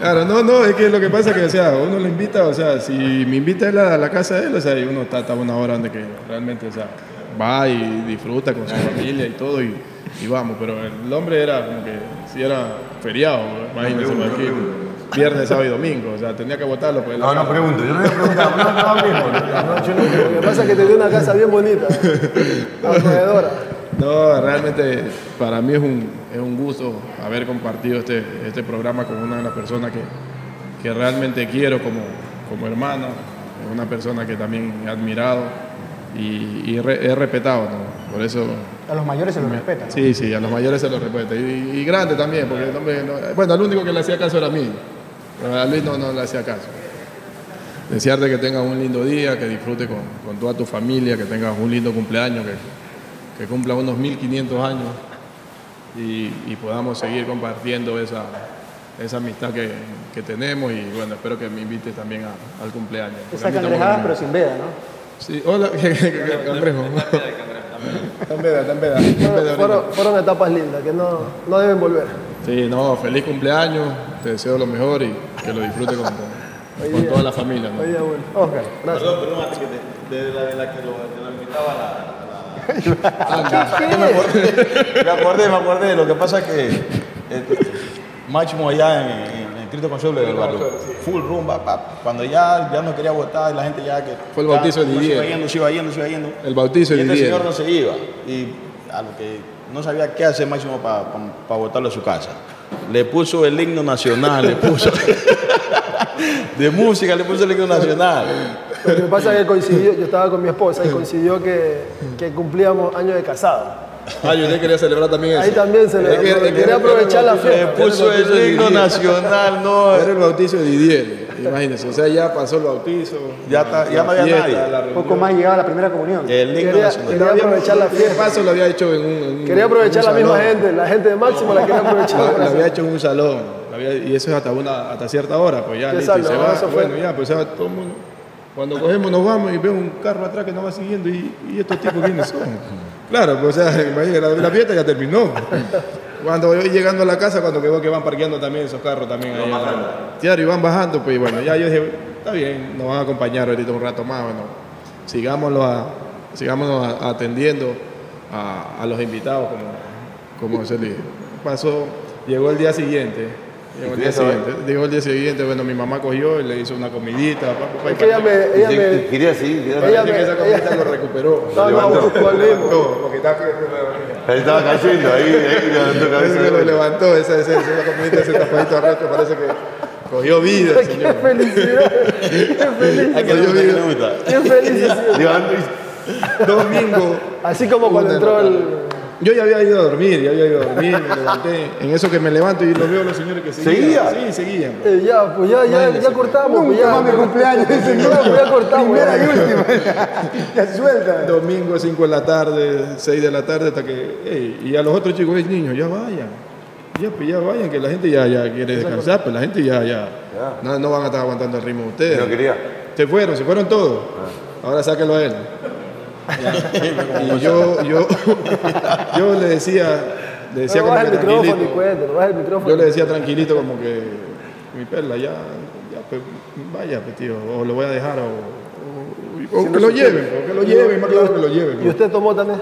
Claro, no, no, es que lo que pasa es que, o sea, uno lo invita, o sea, si me invita él a la casa de él, o sea, y uno está, está una hora donde que realmente, o sea, va y disfruta con su familia y todo, y, y vamos, pero el hombre era como que, si era feriado, imagínense, aquí, viernes, sábado y domingo, o sea, tenía que votarlo. Pues, No, no pregunto, yo no voy a preguntar, no, no, no, no, yo no- lo que pasa es que tenía una casa bien bonita, acogedora. No, realmente para mí es un, es un gusto haber compartido este, este programa con una de las personas que, que realmente quiero como, como hermana, es una persona que también he admirado y, y re- he respetado, ¿no? Por eso... A los mayores se los respeta. ¿no? Sí, sí, a los mayores se los respeta. Y, y grande también, porque el hombre no- bueno, el único que le hacía caso era a mí. A Luis no, no le hacía caso. Desearte que tengas un lindo día, que disfrutes con, con toda tu familia, que tengas un lindo cumpleaños, que, que cumpla unos 1500 años y, y podamos seguir compartiendo esa, esa amistad que, que tenemos. Y bueno, espero que me invites también a- al cumpleaños. Te porque a mí sacan también rejadas, me- pero sin veda, ¿no? Sí, hola, cangrejo. Está en veda Fueron, fueron- fueron etapas lindas que no, no deben volver. Sí, no, feliz cumpleaños, te deseo lo mejor y que lo disfrute con, con- con toda la familia. ¿no? Día bueno. Oscar, gracias. Perdón, perdón, antes que te- de, la, de la que lo, de la invitaba a la... ¿Qué? me, acordé, me acordé, me acordé. Lo que pasa es que eh, Máximo allá en Cristo Consuelo del barrio, full rumba, pa, cuando ya, ya no quería votar y la gente ya que... Fue el ya bautizo de no Se Didier. iba yendo, se iba yendo, se iba yendo. El bautizo de y este Didier. señor no se iba. Y a lo que no sabía qué hacer Máximo para votarlo a su casa. Le puso el himno nacional, le puso... de música, le puso el himno nacional. Lo que pasa es que coincidió, yo estaba con mi esposa y coincidió que, que cumplíamos años de casado. Ah, yo usted quería celebrar también eso. Ahí también se le Es que- es que- quería aprovechar la era el Le fiesta. bautizo- puso el de himno Didier. nacional, no. Era el bautizo de Didier, imagínense. O sea, ya pasó el bautizo. Ya está- ya no había fiesta, nadie. Poco más llegaba la primera comunión. El himno Quería, nacional. quería aprovechar la El fiesta. paso lo había hecho en un. en un- Quería aprovechar en la un misma salón. gente, la gente de Máximo la quería aprovechar. La, la había hecho en un salón. había- y eso es hasta, una, hasta cierta hora, pues ya. ¿Qué listo, y se va. Eso fue- Bueno, ya, pues ya todo el mundo. Cuando cogemos, nos vamos y veo un carro atrás que nos va siguiendo. ¿Y, y estos tipos quiénes son? Claro, pues o sea, imagínate, la, la fiesta ya terminó. Cuando voy llegando a la casa, cuando veo que van parqueando también esos carros también ahí. Claro, y van bajando, pues bueno, ya yo dije, está bien, nos van a acompañar ahorita un rato más, bueno, sigámoslo a- sigámonos a- atendiendo a, a los invitados como, como se le pasó llegó el día siguiente. Llegó el día siguiente. Llegó el día siguiente, bueno, mi mamá cogió y le hizo una comidita. pa, pa, pa, Es que ella me, Y ella me, Quería quería Ella me- que esa comidita lo recuperó. No, no, levantó. No, porque Él estaba cayendo ahí, ahí levantó cabeza que lo levantó esa, esa, esa comidita, ese tapadito de arroz, parece que cogió vida, el qué señor. felicidad, qué que que gusta. qué felicidad. Levantó Domingo. Así como cuando entró el... Yo ya había ido a dormir, ya había ido a dormir, me levanté. En eso que me levanto y los veo a los señores que seguían. ¿Seguía? Sí, seguían. Eh, ya, pues ya, ya, ya cortamos. pues Nunca ya, más mi cumpleaños, ese No, niño. pues ya cortamos. Primera ya. y última. Ya suelta. Domingo, 5 de la tarde, 6 de la tarde, hasta que. ey, y a los otros chicos, "Ey, niños, ya vayan. Ya, pues ya vayan, que la gente ya, ya quiere descansar, pues la gente ya, ya. No, no van a estar aguantando el ritmo de ustedes. No quería. Se fueron, se fueron todos. Ahora sáquenlo a él. Y yo, yo, yo le decía, le decía No como que el y tranquilito. baja el micrófono. Yo le decía tranquilito como que mi perla ya, ya pues, vaya pues tío, o lo voy a dejar o, o- o que lo lleven, o que lo lleven, más claro que lo lleven. ¿Y usted tomó también?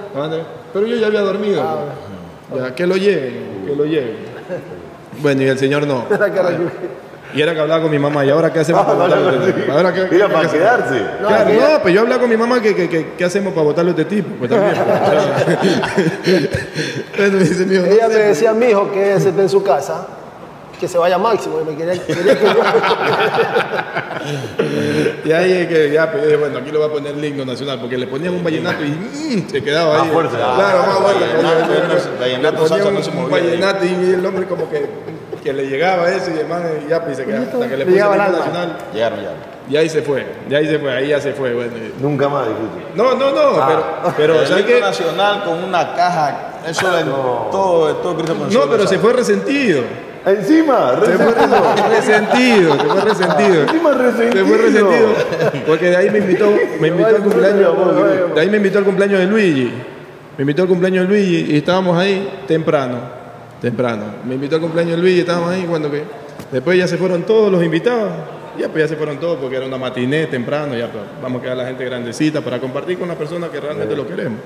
Pero yo ya había dormido. pues. Ya, que lo lleven, que lo lleven. Bueno, y el señor no. Y era que hablaba con mi mamá, ¿y ahora qué hacemos para votarlo este tipo? Ahora qué, qué para quedarse. No, Claro, no, pues yo hablaba con mi mamá que, que, que- qué hacemos para votarlo este tipo, pues también. pues, me dice, mijo, Ella me decía a mi hijo que está en su casa, que se vaya máximo. Y me quería, quería que Y ahí es que ya, pues, yo dije, bueno, aquí lo voy a poner el himno nacional, porque le ponían un vallenato y se quedaba ahí. Más fuerte. Claro, más fuerte. Vallenato, se- vallenato, se un movía ahí. vallenato y el hombre como que, que le llegaba eso y demás, y ya, pues, se quedaba, hasta que le puse el nacional. Llegaron ya. Y ahí se fue, y ahí se fue, ahí ya se fue. Bueno, Nunca más, discute. no, no, no, Ah. pero, pero el ¿sabes himno qué? nacional con una caja, eso en todo, todo Cristo No, pero se fue resentido. Encima, Se fue resentido. resentido, se fue resentido. Encima Se resentido. fue resentido. Porque de ahí me invitó, me invitó al cumpleaños. De ahí me invitó al cumpleaños de Luigi. Me invitó al cumpleaños de Luigi y estábamos ahí temprano. Temprano. Me invitó al cumpleaños Luigi y estábamos ahí cuando que. Después ya se fueron todos los invitados. Ya pues ya se fueron todos porque era una matiné temprano. Ya pues, vamos a quedar la gente grandecita para compartir con las personas que realmente lo queremos.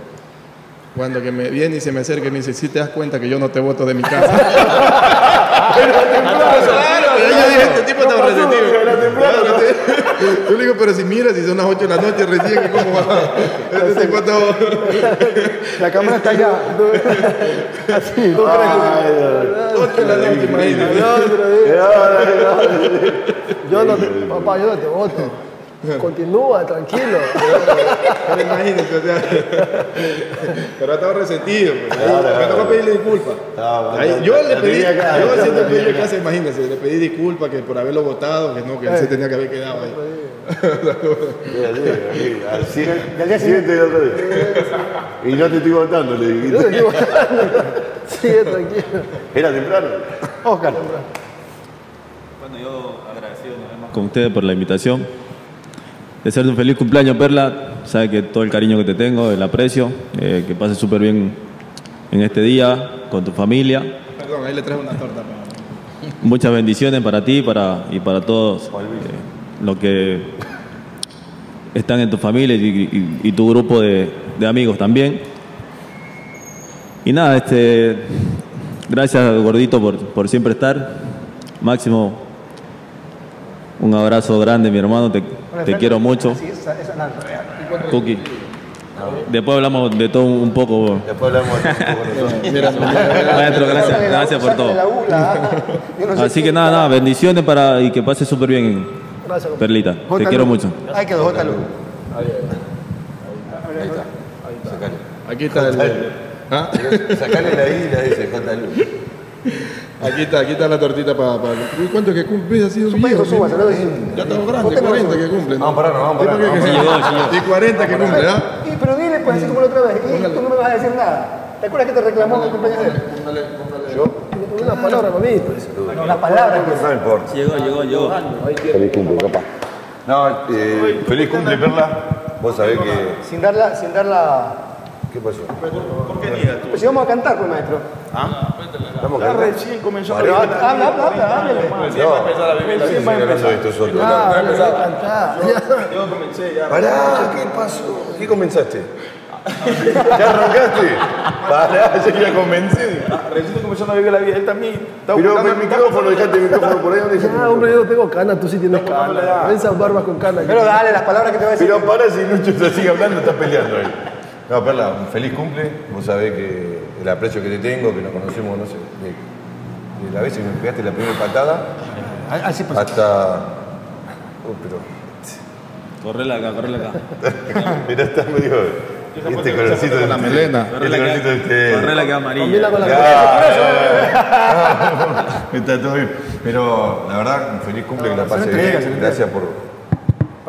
Cuando que me viene y se me acerca y me dice, si te das cuenta que yo no te voto de mi casa. Claro, pero yo dije, este tipo está resentido. Yo le digo, pero si mira, si son las 8 de la noche recién, que ¿cómo va? Este tipo. La cámara está allá. Así, ¿tú crees que- 8 de la noche, imagínate. Yo, yo no te, papá, yo no te voto. Continúa, tranquilo. Pero imagínate, o sea... Pero estaba resentido. Pues. Ahí Me tocó pedirle disculpas. Ahí, yo le pedí, acá, yo haciendo el hace, imagínense, le pedí disculpas que por haberlo votado, que no, que él se tenía que haber quedado ahí. Al siete del otro día. Y no te estoy votando, le te estoy votando. Sigue tranquilo. Era temprano. Oscar. Bueno, yo agradecido con ustedes por la invitación. Desearte un feliz cumpleaños, Perla. Sabe que todo el cariño que te tengo, el aprecio. eh, que pases súper bien en este día con tu familia. Perdón, ahí le traje una torta. para- Muchas bendiciones para ti para, y para todos eh, los que están en tu familia y, y- y tu grupo de, de amigos también. Y nada, este, gracias Gordito por, por siempre estar. Máximo, un abrazo grande mi hermano, te, te quiero mucho. Sí, esa, esa, nada. Cookie. Después hablamos de todo un poco. Después hablamos un poco nosotros. Mira, mira, Maestro, gracias, gracias por todo. Ah. Así que nada, nada, bendiciones para y que pases súper bien, Gracias. Perlita. Te quiero mucho. Ahí quedó, J. Lu. Aquí está el... ¿Ah? Sacale la isla ese, J. Luz. Aquí está, aquí está la tortita para... Uy, ¿cuánto que cumple? Ha sido Su hijo, suba, se lo doy. Ya estamos grandes, Usted no 40 sube. que cumple. ¿no? Vamos a parar, vamos a parar. Sí, porque- vamos a parar. Y 40 que cumple, ¿ah? Y, pero dile, pues, así como la otra vez. Y tú no me vas a decir nada. ¿Te acuerdas que te reclamó el cumpleaños de él? Una palabra, mamito. No, la palabra que No importa. Llegó, llegó, llegó. Feliz cumple, papá. No, eh, feliz cumple, Perla. Vos sabés que. Sin darla, sin darla. ¿Qué pasó? Pues si vamos a cantar, pues, maestro. Vamos a cantar. Recién comenzó Pero habla, habla, habla, habla, recién va a empezar esto solo. Ah, ya, cantar. Ya. Pará, ¿qué pasó? ¿Qué comenzaste? ¿Ya arrancaste? Pará, Yo quería convencer. Recién comenzando a vivir la vida. Él también está Pero el micrófono, dejate el micrófono por ahí. ¿dónde? Ah, hombre, yo no tengo canas, tú sí tienes canas. Ven esas barbas con canas. Pero dale las palabras que te voy a decir. Pero para si Lucho se sigue hablando, está peleando él. No, Perla, un feliz cumple. Vos sabés que el aprecio que te tengo, que nos conocemos, no sé, de, de la vez que me pegaste la primera patada Así pues. hasta. Oh, pero. Correla acá, correla acá. Mirá, está medio. Este colorcito de la melena. Este Correla colorcito de que, usted. correla que amarilla. Con la Ya. Está todo bien. Pero la verdad, un feliz cumple que la pase bien. Gracias por,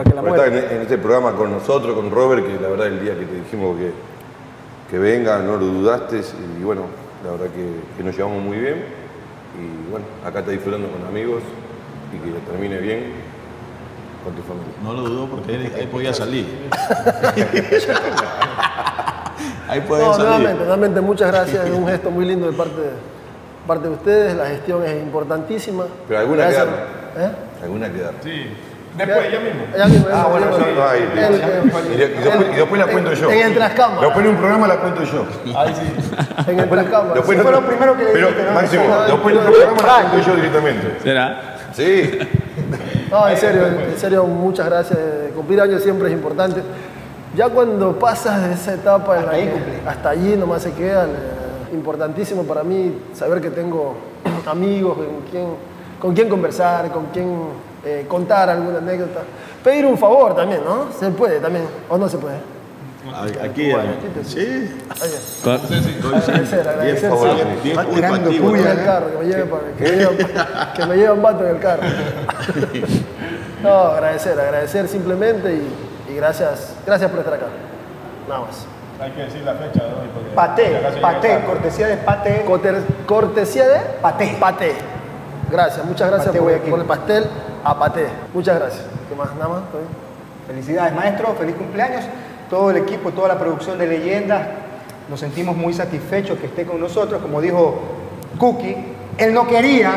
Para que la por mueva. estar en, en este programa con nosotros, con Robert, que la verdad el día que te dijimos que, que venga, no lo dudaste. Y bueno, la verdad que, que nos llevamos muy bien. Y bueno, acá está disfrutando con amigos y que termine bien con tu familia. No lo dudo porque él, él podía salir. Ahí puede No, salir. nuevamente, nuevamente muchas gracias. Es un gesto muy lindo de parte de, parte de ustedes. La gestión es importantísima. Pero alguna Gracias. quedaron. ¿Eh? Alguna quedaron. Sí. Después, ya mismo. Ya mismo, ya Ah, bueno, mismo. sí, no, ahí, El- y, después, y después la cuento yo. En el trascámara. Después en un programa la cuento yo. Ahí sí. En el trascámara. Después fue lo primero que le Pero, dijiste, ¿no? Máximo, después en otro programa la cuento yo directamente. ¿Será? Sí. No, en serio, en serio, muchas gracias. Cumplir años siempre es importante. Ya cuando pasas de esa etapa en la ahí hasta allí nomás se quedan. eh, importantísimo para mí saber que tengo amigos con quien, con quien conversar, con quien eh, contar alguna anécdota. Pedir un favor también, ¿no? Se puede también, o no se puede. Aquí, sí. Co- Agradecer, agradecer. sí. Tirando puya. el carro, que me lleve, para- que me lleve, que me lleve un vato en el carro. No, agradecer, agradecer simplemente y, y gracias, gracias por estar acá. Nada más. Hay que decir la fecha de hoy. porque Paté, cortesía de paté. Cortesía de Paté. Paté. Gracias, muchas gracias por, por el pastel a Paté. Muchas gracias. ¿Qué más? Nada más. ¿Todo bien? Felicidades, maestro, feliz cumpleaños. Todo el equipo, toda la producción de leyendas, nos sentimos muy satisfechos que esté con nosotros. Como dijo Cookie, él no quería,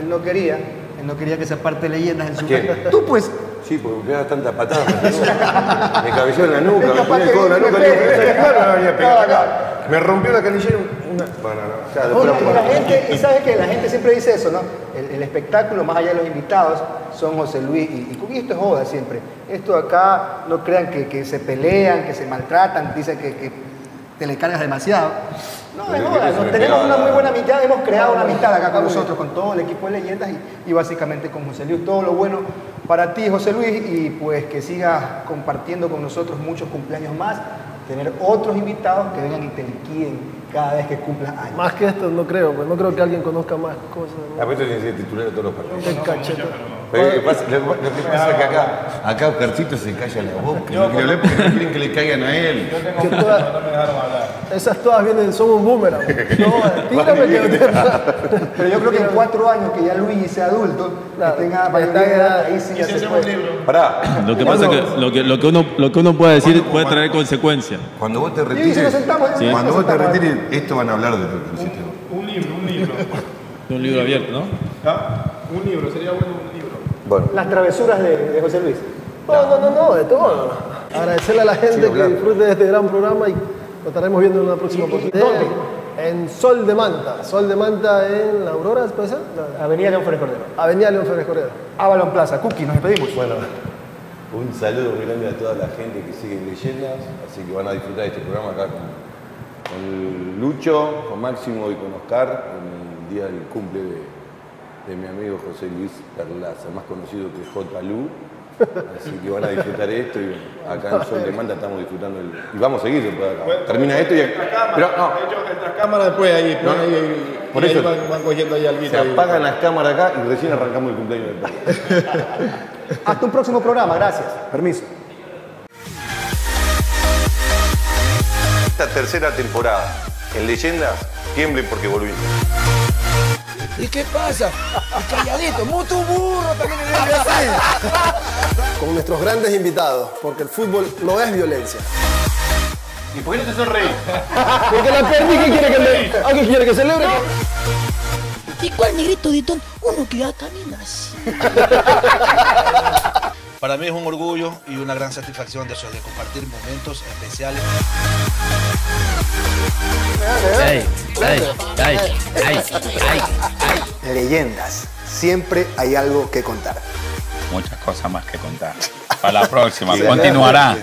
él no quería, él no quería que sea parte de leyendas en su vida. Tú pues, Sí, porque me pegaba tanta patada. Me cabeceó en la nuca, me ponía el codo en la me nuca. Claro, me había pegado acá. Me rompió la canillera. Una... Bueno, no. La- gente, y sabes que la gente siempre dice eso, ¿no? El, el espectáculo, más allá de los invitados, son José Luis y, y. Esto es joda siempre. Esto acá, no crean que, que se pelean, que se maltratan, dicen que, que te le cargas demasiado. No, es joda. tenemos una muy buena amistad, hemos creado una amistad acá con nosotros, con todo el equipo de leyendas y, y básicamente con José Luis. Todo lo bueno para ti, José Luis, y pues que sigas compartiendo con nosotros muchos cumpleaños más, tener otros invitados que vengan y te liquiden cada vez que cumplas años. Más que esto no creo, pues no creo que alguien conozca más cosas. Ah, pero esto tiene que ser titular de todos los partidos. El cachete. Pero Lo que pasa, lo, lo que pasa es que acá, acá Oscarcito se calla la boca. No quiere hablar porque no quieren que le caigan a él. Que todas- esas todas vienen, son un boomerang. No, tírame que Pero yo creo que en cuatro años que ya Luis sea adulto, Claro, que tenga mayoría de en edad, edad. ahí sí ya se puede. Pará, Lo que pasa es que lo que, lo que, uno, lo que uno puede decir puede traer consecuencias. cuando vos te Sí, si retires, nos sentamos, Sí. cuando vos te retires, esto van a hablar de lo que hiciste vos. Un libro, un libro. Un libro abierto, ¿no? ¿Ah? Un libro, sería bueno un libro. Bueno, Las travesuras de, de José Luis. No, no, no, no, de todo. Agradecerle a la gente que disfrute de este gran programa y lo estaremos viendo en una próxima oportunidad. En Sol de Manta. Sol de Manta en la Aurora, ¿puede ser? La- Avenida León Férez Cordero. Avenida León Férez Cordero. Avalon Plaza. Cookie, nos despedimos. bueno, un saludo muy grande a toda la gente que sigue en Leyendas, así que van a disfrutar de este programa acá con, con Lucho, con Máximo y con Oscar en el día del cumple de, de mi amigo José Luis Perlaza, más conocido que J. Lu. Así que van a disfrutar esto y acá en Sol de Manta estamos disfrutando el, y vamos a seguir después de acá. Termina esto y pero no, De hecho, entre cámaras después ahí, No, ahí, ahí, por y ahí eso. van, van cogiendo ahí algo. se apagan las cámaras acá y recién arrancamos el cumpleaños del. Hasta un próximo programa. Gracias. Permiso. Esta tercera temporada en Leyendas, tiemblen porque volvimos. ¿Y qué pasa? Y calladito, mucho burro también debe hacer. Con nuestros grandes invitados, porque el fútbol no es violencia. ¿Y por qué no te sonreís? Porque la perdí, ¿qué quiere que le... ¿Ah, qué quiere que celebre? ¿Y cuál negrito de ton? Uno que ya camina así. Para mí es un orgullo y una gran satisfacción de, eso, de compartir momentos especiales. Leyendas. Siempre hay algo que contar. Muchas cosas más que contar. Para la próxima, continuará.